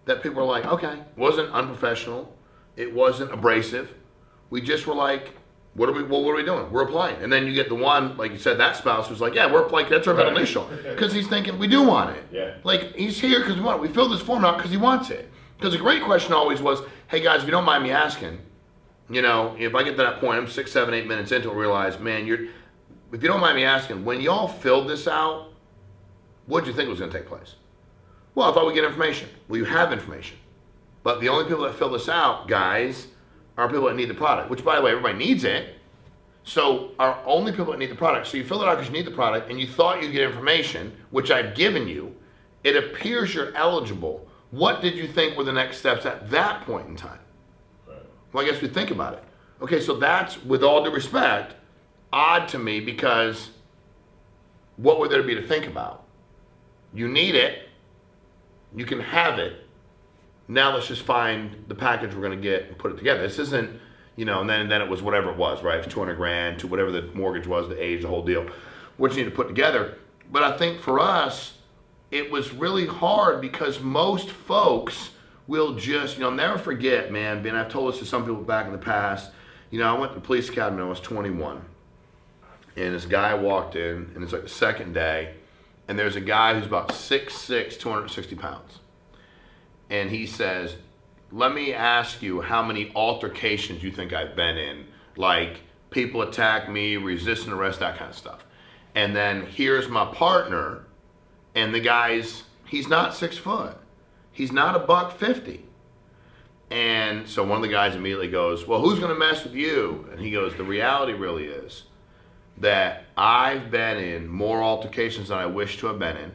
that people were like, "Okay, it wasn't unprofessional, it wasn't abrasive. We just were like." What are we? Well, what are we doing? We're applying, and then you get the one, like you said, that spouse who's like, "Yeah, we're like that's our Right. middle initial," because he's thinking we do want it. Yeah. Like he's here because we want it. We filled this form out because he wants it. Because a great question always was, "Hey guys, if you don't mind me asking, you know, if I get to that point, I'm six, seven, eight minutes into it, realize, man, you're. If you don't mind me asking, when y'all filled this out, what did you think was going to take place? Well, I thought we'd get information. Well, you have information, but the only people that fill this out, guys, are people that need the product. Which, by the way, everybody needs it. So are only people that need the product. So you fill it out because you need the product, and you thought you'd get information, which I've given you. It appears you're eligible. What did you think were the next steps at that point in time? Right. Well, I guess we think about it. Okay, so that's, with all due respect, odd to me because what would there be to think about? You need it, you can have it. Now let's just find the package we're going to get and put it together. This isn't, you know, and then then it was whatever it was, right? It was 200 grand to whatever the mortgage was, the age, the whole deal. What you need to put together. But I think for us, it was really hard because most folks will just, you know, never forget, man. Ben, I've told this to some people back in the past. You know, I went to the police academy when I was 21. And this guy walked in, and it's like the second day, and there's a guy who's about 6'6, 260 pounds. And he says, Let me ask you how many altercations you think I've been in. Like, people attack me, resist and arrest, that kind of stuff. And then here's my partner, and the guy's, he's not six foot. He's not a buck 50. And so one of the guys immediately goes, Well, who's going to mess with you? And he goes, The reality really is that I've been in more altercations than I wish to have been in.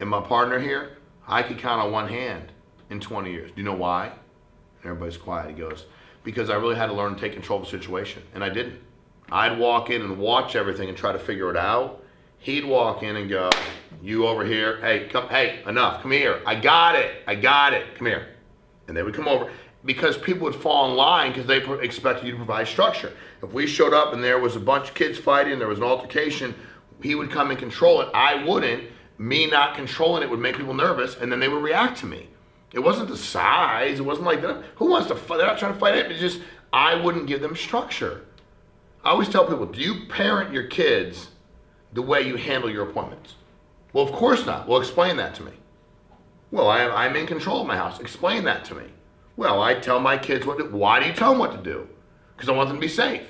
And my partner here, I could count on one hand in 20 years. Do you know why? And everybody's quiet. He goes, Because I really had to learn to take control of the situation. And I didn't. I'd walk in and watch everything and try to figure it out. He'd walk in and go, You over here, hey, come, hey, enough, come here. I got it, I got it, come here. And they would come over because people would fall in line because they expected you to provide structure. If we showed up and there was a bunch of kids fighting, there was an altercation, he would come and control it. I wouldn't. Me not controlling it would make people nervous, and then they would react to me. It wasn't the size. It wasn't like that. Who wants to fight? They're not trying to fight it. It's just I wouldn't give them structure. I always tell people, do you parent your kids the way you handle your appointments? Well, of course not. Well, explain that to me. Well, I, I'm in control of my house. Explain that to me. Well, I tell my kids what to Why do you tell them what to do? Because I want them to be safe.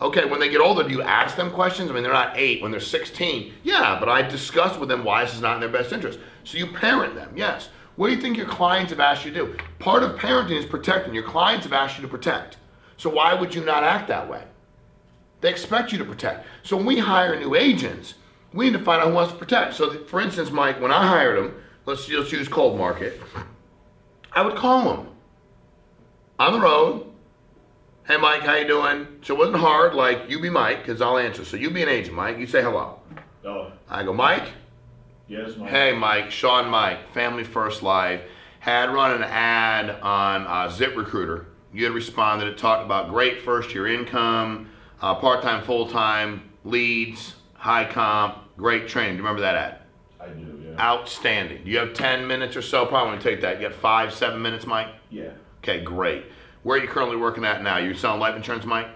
Okay, when they get older, do you ask them questions? I mean, they're not eight, when they're 16. Yeah, but I discuss with them why this is not in their best interest. So you parent them, yes. What do you think your clients have asked you to do? Part of parenting is protecting. Your clients have asked you to protect. So why would you not act that way? They expect you to protect. So when we hire new agents, we need to find out who wants to protect. So, for instance, Mike, when I hired him, let's just use cold market, I would call him on the road. Hey, Mike, how you doing? So it wasn't hard. Like you be Mike, because I'll answer. So you be an agent, Mike. You say hello. Oh, I go, Mike. Yes, Mike. Hey, Mike, Shawn Meaike, Family First Life, had run an ad on uh, ZipRecruiter. You had responded. It talked about great first year income, uh, part time, full time, leads, high comp, great training. Do you remember that ad? I do, yeah. Outstanding. Do you have 10 minutes or so? Probably want to take that. You got five, seven minutes, Mike? Yeah. Okay, great. Where are you currently working at now? You selling life insurance, Mike?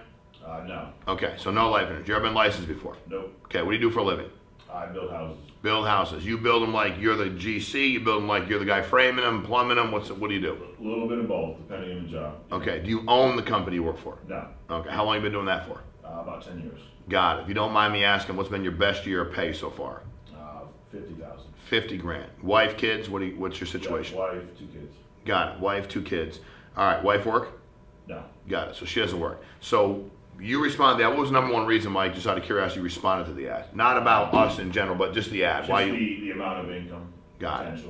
Uh, no. Okay, so no life insurance. You ever been licensed before? Nope. Okay, what do you do for a living? I build houses. Build houses. You build them like you're the GC. You build them like you're the guy framing them, plumbing them. What's what do you do? A little bit of both, depending on the job. Okay. Do you own the company you work for? No. Okay. How long you been doing that for? Uh, about 10 years. Got it. If you don't mind me asking, what's been your best year of pay so far? Uh, 50,000. Fifty grand. Wife, kids. What do you, What's your situation? Wife, two kids. Got it. Wife, two kids. All right. Wife work. No. Got it. So she doesn't work. So you responded to that. What was the number one reason, Mike, just out of curiosity, you responded to the ad? Not about us in general, but just the ad. Just Why you? the, the amount of income. Got it.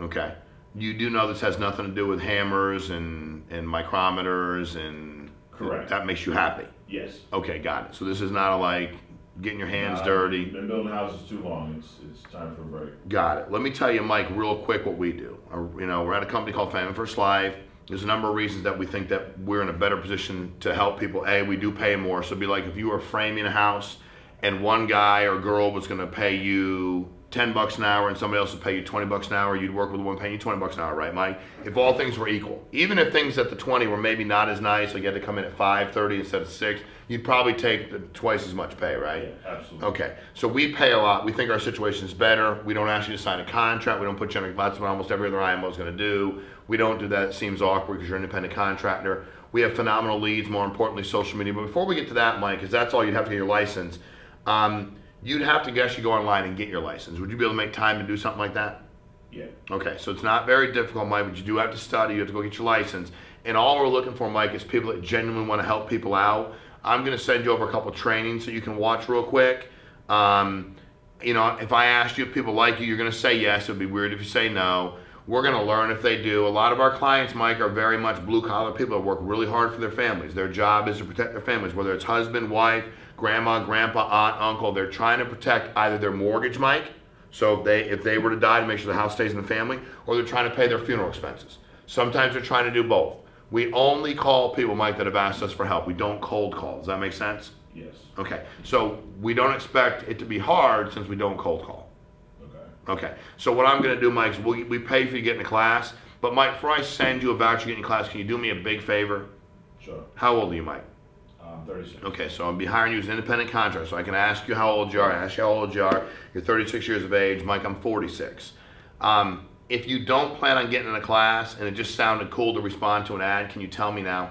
Okay. You do know this has nothing to do with hammers and, and micrometers and Correct. that makes you happy. Yes. Okay, got it. So this is not a like getting your hands Nah, dirty. Been building houses too long. It's it's time for a break. Got it. Let me tell you, Mike, real quick what we do. Uh, You know, we're at a company called Family First Life. There's a number of reasons that we think that we're in a better position to help people. A, we do pay more. So be like if you were framing a house and one guy or girl was going to pay you 10 bucks an hour and somebody else would pay you 20 bucks an hour, you'd work with one paying you 20 bucks an hour, right, Mike? If all things were equal. Even if things at the 20 were maybe not as nice, like you had to come in at 5.30 instead of 6, you'd probably take the, twice as much pay, right? Yeah, absolutely. Okay, so we pay a lot. We think our situation is better. We don't ask you to sign a contract. We don't put you under. That's what almost every other IMO is going to do. We don't do that. It seems awkward because you're an independent contractor. We have phenomenal leads. More importantly, social media. But before we get to that, Mike, because that's all you'd have to get your license. Um, you'd have to guess you go online and get your license. Would you be able to make time to do something like that? Yeah. Okay, so it's not very difficult, Mike, but you do have to study. You have to go get your license. And all we're looking for, Mike, is people that genuinely want to help people out. I'm going to send you over a couple trainings so you can watch real quick. Um, you know, if I asked you if people like you, you're going to say yes. It would be weird if you say no. We're going to learn if they do. A lot of our clients, Mike, are very much blue collar people that work really hard for their families. Their job is to protect their families, whether it's husband, wife, grandma, grandpa, aunt, uncle. They're trying to protect either their mortgage, Mike, so if they if they were to die to make sure the house stays in the family, or they're trying to pay their funeral expenses. Sometimes they're trying to do both. We only call people, Mike, that have asked us for help. We don't cold call. Does that make sense? Yes. Okay. So we don't expect it to be hard since we don't cold call. Okay. Okay. So what I'm going to do, Mike, is we, we pay for you to get in get class. But Mike, before I send you a voucher to get in class, can you do me a big favor? Sure. How old are you, Mike? Um, 36. Okay, so I'll be hiring you as an independent contractor. So I can ask you how old you are. I ask you how old you are. You're 36 years of age. Mike, I'm 46. Um, if you don't plan on getting in a class and it just sounded cool to respond to an ad, can you tell me now?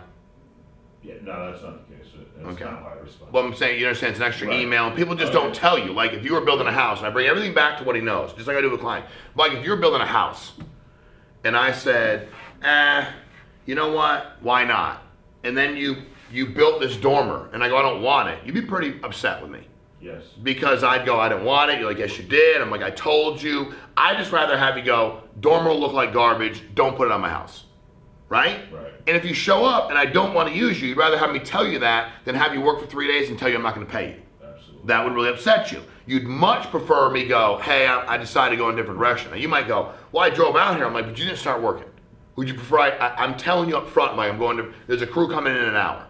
Yeah. No, that's not the case. That's Okay. not how I respond. Well, I'm saying you understand it's an extra Right. email, people just Okay. don't tell you. Like if you were building a house, and I bring everything back to what he knows, just like I do with a client. Like if you're building a house, and I said, eh, you know what? Why not? And then you you built this dormer, and I go, I don't want it. You'd be pretty upset with me yes. because I'd go, I didn't want it. You're like, yes, you did. I'm like, I told you. I just rather have you go, dormer will look like garbage. Don't put it on my house, right? Right. And if you show up and I don't want to use you, you'd rather have me tell you that than have you work for three days and tell you I'm not going to pay you. Absolutely. That would really upset you. You'd much prefer me go, hey, I, I decided to go in a different direction. Now you might go, well, I drove out here. I'm like, but you didn't start working. Would you prefer? I, I, I'm telling you up front, Mike. I'm going to. There's a crew coming in in an hour.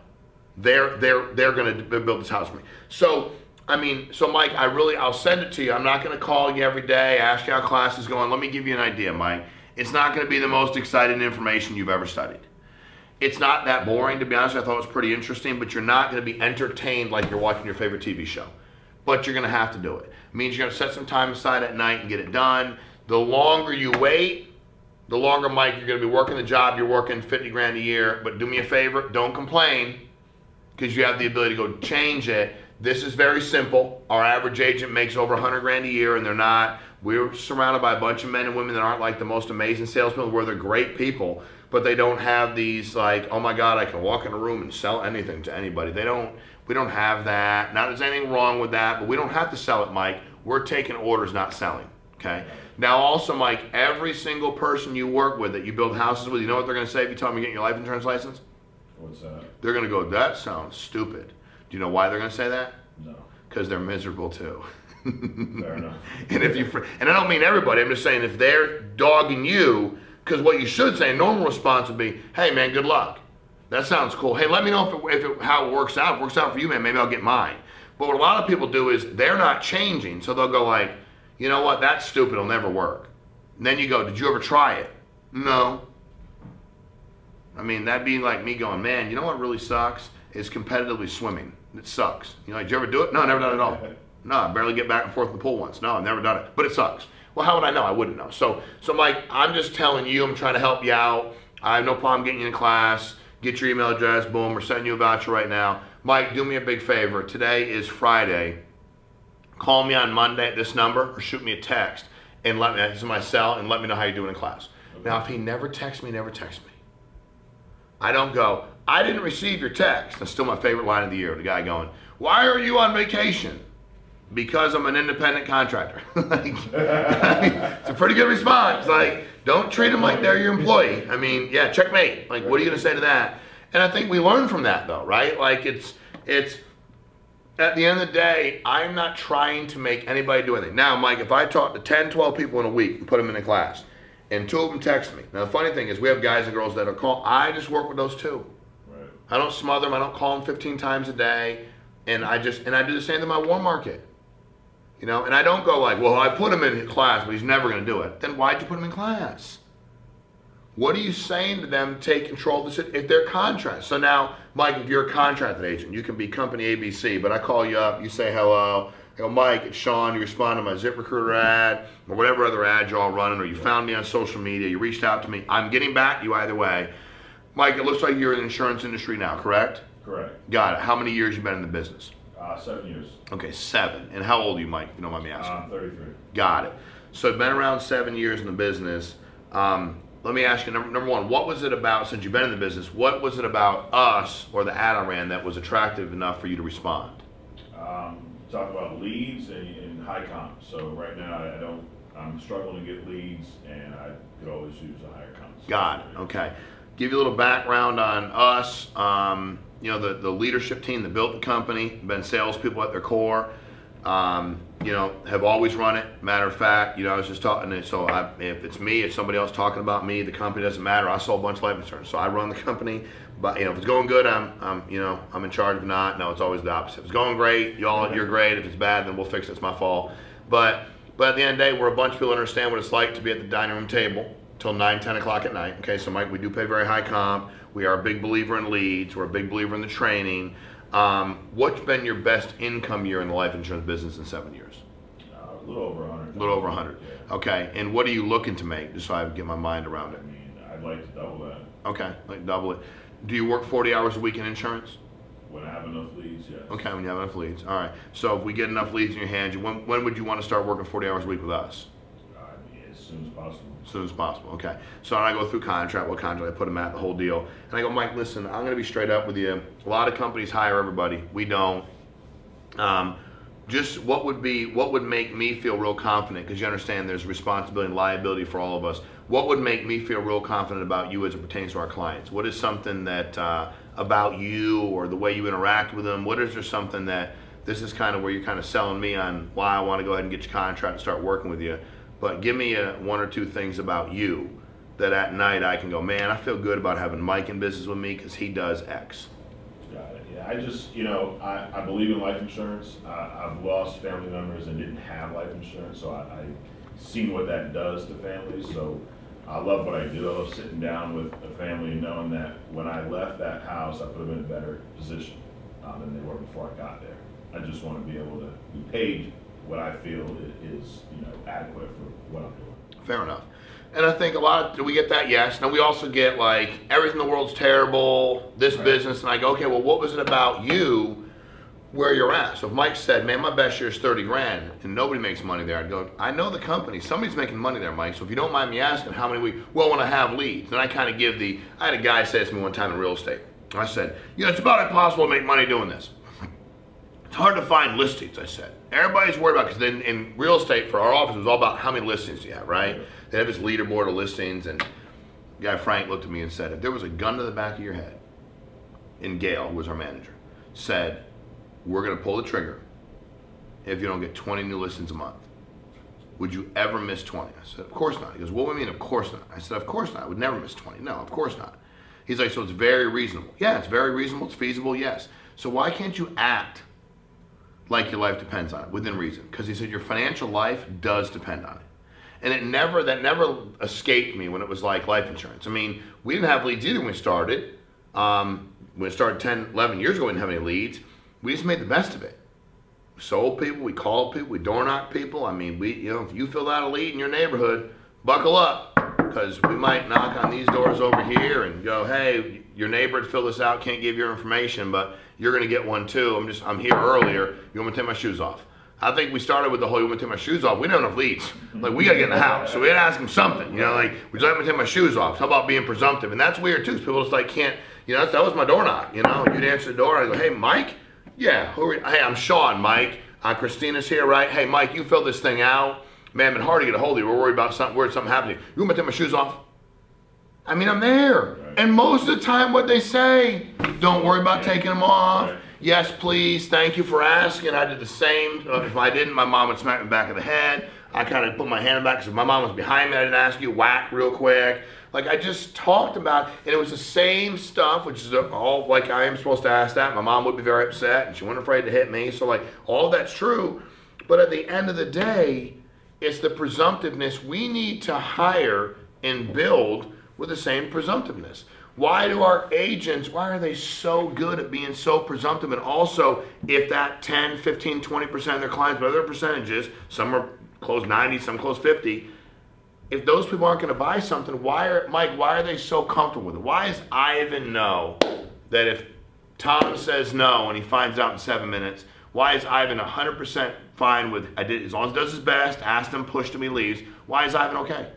They're they're they're going to build this house for me. So I mean, so Mike, I really I'll send it to you. I'm not going to call you every day, ask you how class is going. Let me give you an idea, Mike. It's not going to be the most exciting information you've ever studied. It's not that boring, to be honest. I thought it was pretty interesting, but you're not going to be entertained like you're watching your favorite TV show. But you're going to have to do it. It means you're going to set some time aside at night and get it done. The longer you wait, the longer, Mike, you're going to be working the job. You're working 50 grand a year. But do me a favor, don't complain because you have the ability to go change it. This is very simple. Our average agent makes over 100 grand a year, and they're not. We're surrounded by a bunch of men and women that aren't like the most amazing salesmen, where they're great people, but they don't have these like, oh my God, I can walk in a room and sell anything to anybody. They don't. We don't have that. Not there's anything wrong with that, but we don't have to sell it, Mike. We're taking orders, not selling. Okay. Now, also, Mike, every single person you work with that you build houses with, you know what they're going to say if you tell them you're getting your life insurance license? What's that? They're going to go, that sounds stupid. Do you know why they're going to say that? No. Because they're miserable too. Fair [laughs] enough. and if you, and I don't mean everybody. I'm just saying if they're dogging you, because what you should say, normal response would be, "Hey man, good luck. That sounds cool. Hey, let me know if, it, if it, how it works out. If it works out for you, man. Maybe I'll get mine." But what a lot of people do is they're not changing, so they'll go like, "You know what? That's stupid. It'll never work." And then you go, "Did you ever try it?" No. I mean, that'd be like me going, "Man, you know what really sucks is competitively swimming. It sucks." You know, did you ever do it? No, never done it at all. [laughs] No, I barely get back and forth in the pool once. No, I've never done it, but it sucks. Well, how would I know? I wouldn't know. So, so Mike, I'm just telling you, I'm trying to help you out. I have no problem getting you in class. Get your email address, boom. We're sending you a voucher right now. Mike, do me a big favor. Today is Friday. Call me on Monday at this number or shoot me a text and let me. This is my cell and let me know how you're doing in class. Now, if he never texts me, never texts me. I don't go. I didn't receive your text. That's still my favorite line of the year. The guy going, "Why are you on vacation?" Because I'm an independent contractor. [laughs] like, [laughs] it's a pretty good response. Like, don't treat them like they're your employee. I mean, yeah, checkmate. Like, what are you gonna say to that? And I think we learn from that, though, right? Like, it's it's at the end of the day, I'm not trying to make anybody do anything. Now, Mike, if I talk to 10, 12 people in a week and put them in a class, and two of them text me. Now, the funny thing is, we have guys and girls that are call. I just work with those two. Right. I don't smother them. I don't call them 15 times a day, and I just and I do the same to my warm market. You know, and I don't go like, well, I put him in class, but he's never going to do it. Then why'd you put him in class? What are you saying to them? Take control of this if they're contracts. So now, Mike, if you're a contracted agent, you can be company ABC, but I call you up, you say hello. I go, Mike, it's Shawn. You respond to my ZipRecruiter ad or whatever other ad you're all running, or you found me on social media. You reached out to me. I'm getting back to you either way. Mike, it looks like you're in the insurance industry now, correct? Correct. Got it. How many years you been in the business? Uh, seven years. Okay, seven. And how old are you, Mike? If you don't mind me asking. I'm 33. Got it. So I've been around seven years in the business. Um, let me ask you, number, number one, what was it about, since you've been in the business, what was it about us or the ad I ran that was attractive enough for you to respond? Um, talk about leads and, and high comp. So right now I, don't, I'm struggling to get leads and I could always use a higher comp. Got it. Okay. Give you a little background on us. Um, you know, the, the leadership team that built the company, been salespeople at their core. Um, you know, have always run it. Matter of fact, you know, I was just talking. So I, if it's me, if somebody else talking about me, the company doesn't matter. I sold a bunch of life insurance, so I run the company. But you know, if it's going good, I'm, I'm, you know, I'm in charge. If not, no, it's always the opposite. If it's going great, y'all, you're great. If it's bad, then we'll fix it. It's my fault. But, but at the end of the day, we're a bunch of people understand what it's like to be at the dining room table till 9, 10 o'clock at night. Okay, so Mike, we do pay very high comp. We are a big believer in leads. We're a big believer in the training. Um, what's been your best income year in the life insurance business in seven years? Uh, a little over 100. A little over 100. Yeah. Okay, and what are you looking to make, just so I get my mind around it? I mean, I'd like to double that. Okay, like double it. Do you work 40 hours a week in insurance? When I have enough leads, yes. Okay, when you have enough leads. All right. So if we get enough leads in your hands, when, when would you want to start working 40 hours a week with us? Uh, as soon as possible. As soon as possible. Okay. So I go through contract, what contract I put them at, the whole deal. And I go, Mike, listen, I'm going to be straight up with you. A lot of companies hire everybody. We don't. Um, just what would be what would make me feel real confident because you understand there's responsibility and liability for all of us. What would make me feel real confident about you as it pertains to our clients? What is something that uh, about you or the way you interact with them? What is there something that this is kind of where you're kind of selling me on why i want to go ahead and get your contract and start working with you. But give me a, one or two things about you that at night i can go man i feel good about having mike in business with me because he does x I just, you know, I, I believe in life insurance. I, I've lost family members and didn't have life insurance, so I, I seen what that does to families. So I love what I do. I love sitting down with a family and knowing that when I left that house, I put them in a better position um, than they were before I got there. I just want to be able to be paid what I feel is, you know, adequate for what I'm doing. Fair enough. And I think a lot of, do we get that? Yes. Now we also get like, everything in the world's terrible, this Right. business. And I go, okay, well, what was it about you where you're at? So if Mike said, man, my best year is 30 grand and nobody makes money there, I'd go, I know the company. Somebody's making money there, Mike. So if you don't mind me asking, how many we, well, when I have leads, then I kind of give the, I had a guy say this to me one time in real estate. I said, you know, it's about impossible to make money doing this. It's hard to find listings, I said. Everybody's worried about because then in real estate for our office it was all about how many listings do you have, right? They have this leaderboard of listings, and guy Frank looked at me and said, if there was a gun to the back of your head, and Gail, who was our manager, said, we're going to pull the trigger if you don't get 20 new listings a month. Would you ever miss 20? I said, of course not. He goes, what do you mean, of course not? I said, of course not. I would never miss 20. No, of course not. He's like, so it's very reasonable. Yeah, it's very reasonable. It's feasible. Yes. So why can't you act like your life depends on it within reason? Because he said your financial life does depend on it. And it never, that never escaped me when it was like life insurance. I mean, we didn't have leads either when we started. Um, when we started 10, 11 years ago, we didn't have any leads. We just made the best of it. We sold people, we called people, we door knocked people. I mean, we, you know, if you fill out a lead in your neighborhood, buckle up because we might knock on these doors over here and go, hey, your neighbor had fill this out, can't give your information, but you're going to get one too. I'm just, I'm here earlier. You want me to take my shoes off? I think we started with the whole, you want me to take my shoes off? We don't have leads. Like, we got to get in the house. So we had to ask them something, you know, like, would you like me to take my shoes off? How about being presumptive? And that's weird too. people just like can't, you know, that was my door knock, you know, you'd answer the door, I go, hey, Mike? Yeah, who? Hey, I'm Shawn, Mike. Uh, Christina's here, right? Hey, Mike, you fill this thing out. Man, been hard to get a hold of you. We're worried about something, worried something happening. You want me to take my shoes off? I mean, I'm there. Right. And most of the time, what they say, don't worry about taking them off. Right. yes, please, thank you for asking. I did the same. Uh, if I didn't, my mom would smack me back of the head. I kind of put my hand back because my mom was behind me. I didn't ask you, whack real quick. Like I just talked about, and it was the same stuff, which is all like I am supposed to ask that. My mom would be very upset, and she wasn't afraid to hit me. So like all that's true, but at the end of the day, it's the presumptiveness we need to hire and build with the same presumptiveness. Why do our agents, why are they so good at being so presumptive? And also, if that 10, 15, 20% of their clients, whatever percentages, some are close 90, some close 50, if those people aren't going to buy something, why are, Mike, why are they so comfortable with it? Why does Ivan know that if Tom says no and he finds out in seven minutes, why is Ivan 100% fine with, I did, as long as he does his best, asked him, pushed him, he leaves, why is Ivan okay?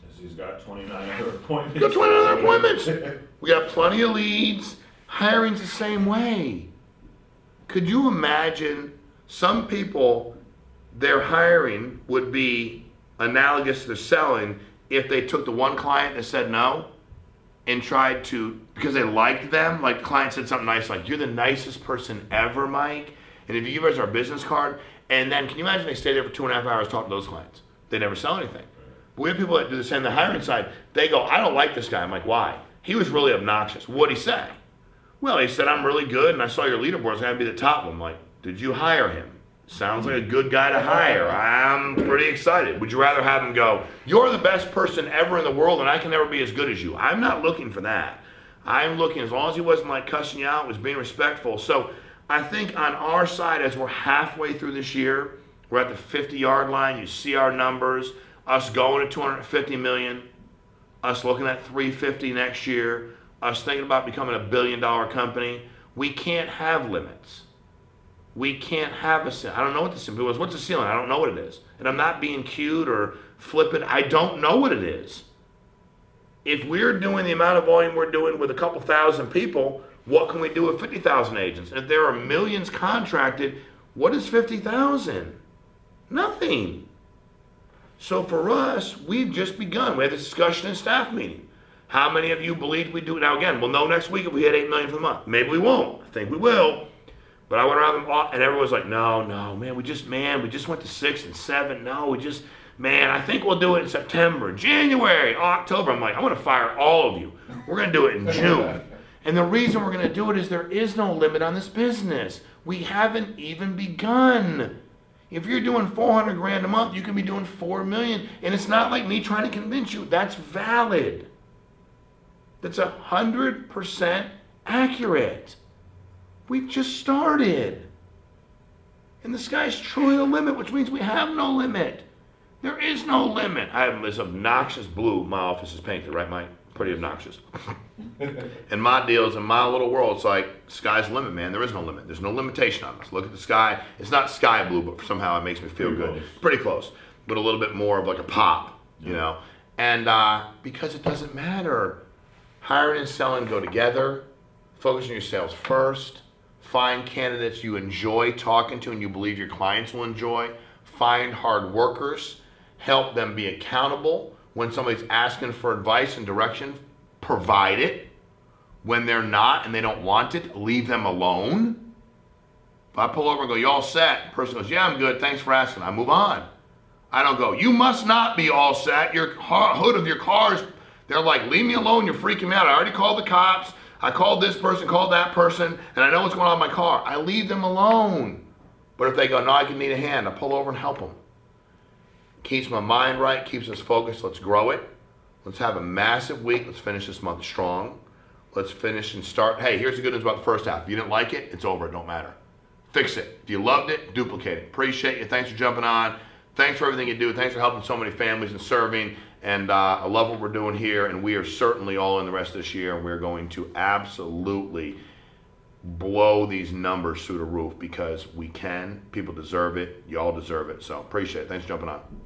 Because He's got 29 other appointments. We got 29 other appointments. [laughs] we got plenty of leads. Hiring's the same way. Could you imagine some people, their hiring would be analogous to selling if they took the one client that said no and tried to, because they liked them, like the client said something nice, like, you're the nicest person ever, Mike. And if you give us our business card, and then can you imagine they stay there for two and a half hours talking to those clients? They never sell anything. We have people that do the same, the hiring side, they go, I don't like this guy. I'm like, why? He was really obnoxious. What'd he say? Well, he said, I'm really good, and I saw your leaderboard. It's going to be the top one. I'm like, did you hire him? Sounds like a good guy to hire. I'm pretty excited. Would you rather have him go, You're the best person ever in the world and I can never be as good as you? I'm not looking for that. I'm looking, as long as he wasn't like cussing you out, was being respectful. So I think on our side, as we're halfway through this year, we're at the 50 yard line. You see our numbers us going to 250 million, us looking at 350 next year, us thinking about becoming a billion dollar company, we can't have limits. We can't have a ceiling. I don't know what the ceiling was. What's the ceiling? I don't know what it is. And I'm not being cute or flippant. I don't know what it is. If we're doing the amount of volume we're doing with a couple thousand people, what can we do with 50,000 agents? And if there are millions contracted, what is 50,000? Nothing. So for us, we've just begun. We had this discussion in staff meeting. How many of you believe we do it? Now again, we'll know next week if we hit 8 million for the month. Maybe we won't. I think we will. But I went around them all, and everyone's like, no, no, man, we just, man, we just went to six and seven. No, we just, man, I think we'll do it in September, January, October. I'm like, I'm going to fire all of you. We're going to do it in June. [laughs] and the reason we're going to do it is there is no limit on this business. We haven't even begun. If you're doing 400 grand a month, you can be doing 4 million. And it's not like me trying to convince you. That's valid. That's 100% accurate. We just started. And the sky's truly the limit, which means we have no limit. There is no limit. I have this obnoxious blue my office is painted, right, Mike? Pretty obnoxious. [laughs] and my deal is in my little world, it's like sky's the limit, man. There is no limit. There's no limitation on this. Look at the sky. It's not sky blue, but somehow it makes me feel Pretty good. close. Pretty close, but a little bit more of like a pop, you know. And uh, because it doesn't matter, hiring and selling go together. Focus on your sales first. Find candidates you enjoy talking to and you believe your clients will enjoy. Find hard workers. Help them be accountable. When somebody's asking for advice and direction, provide it. When they're not and they don't want it, leave them alone. If I pull over and go, you all set? The person goes, yeah, I'm good. Thanks for asking. I move on. I don't go, you must not be all set. Your hood of your car's, they're like, leave me alone. You're freaking me out. I already called the cops. I called this person, called that person, and I know what's going on in my car. I leave them alone. But if they go, no, I can need a hand, I pull over and help them. Keeps my mind right, keeps us focused. Let's grow it. Let's have a massive week. Let's finish this month strong. Let's finish and start. Hey, here's the good news about the first half. If you didn't like it, it's over. It don't matter. Fix it. If you loved it, duplicate it. Appreciate you. Thanks for jumping on. Thanks for everything you do. Thanks for helping so many families and serving. And uh, I love what we're doing here. And we are certainly all in the rest of this year. And we're going to absolutely blow these numbers through the roof because we can. People deserve it. Y'all deserve it. So appreciate it. Thanks for jumping on.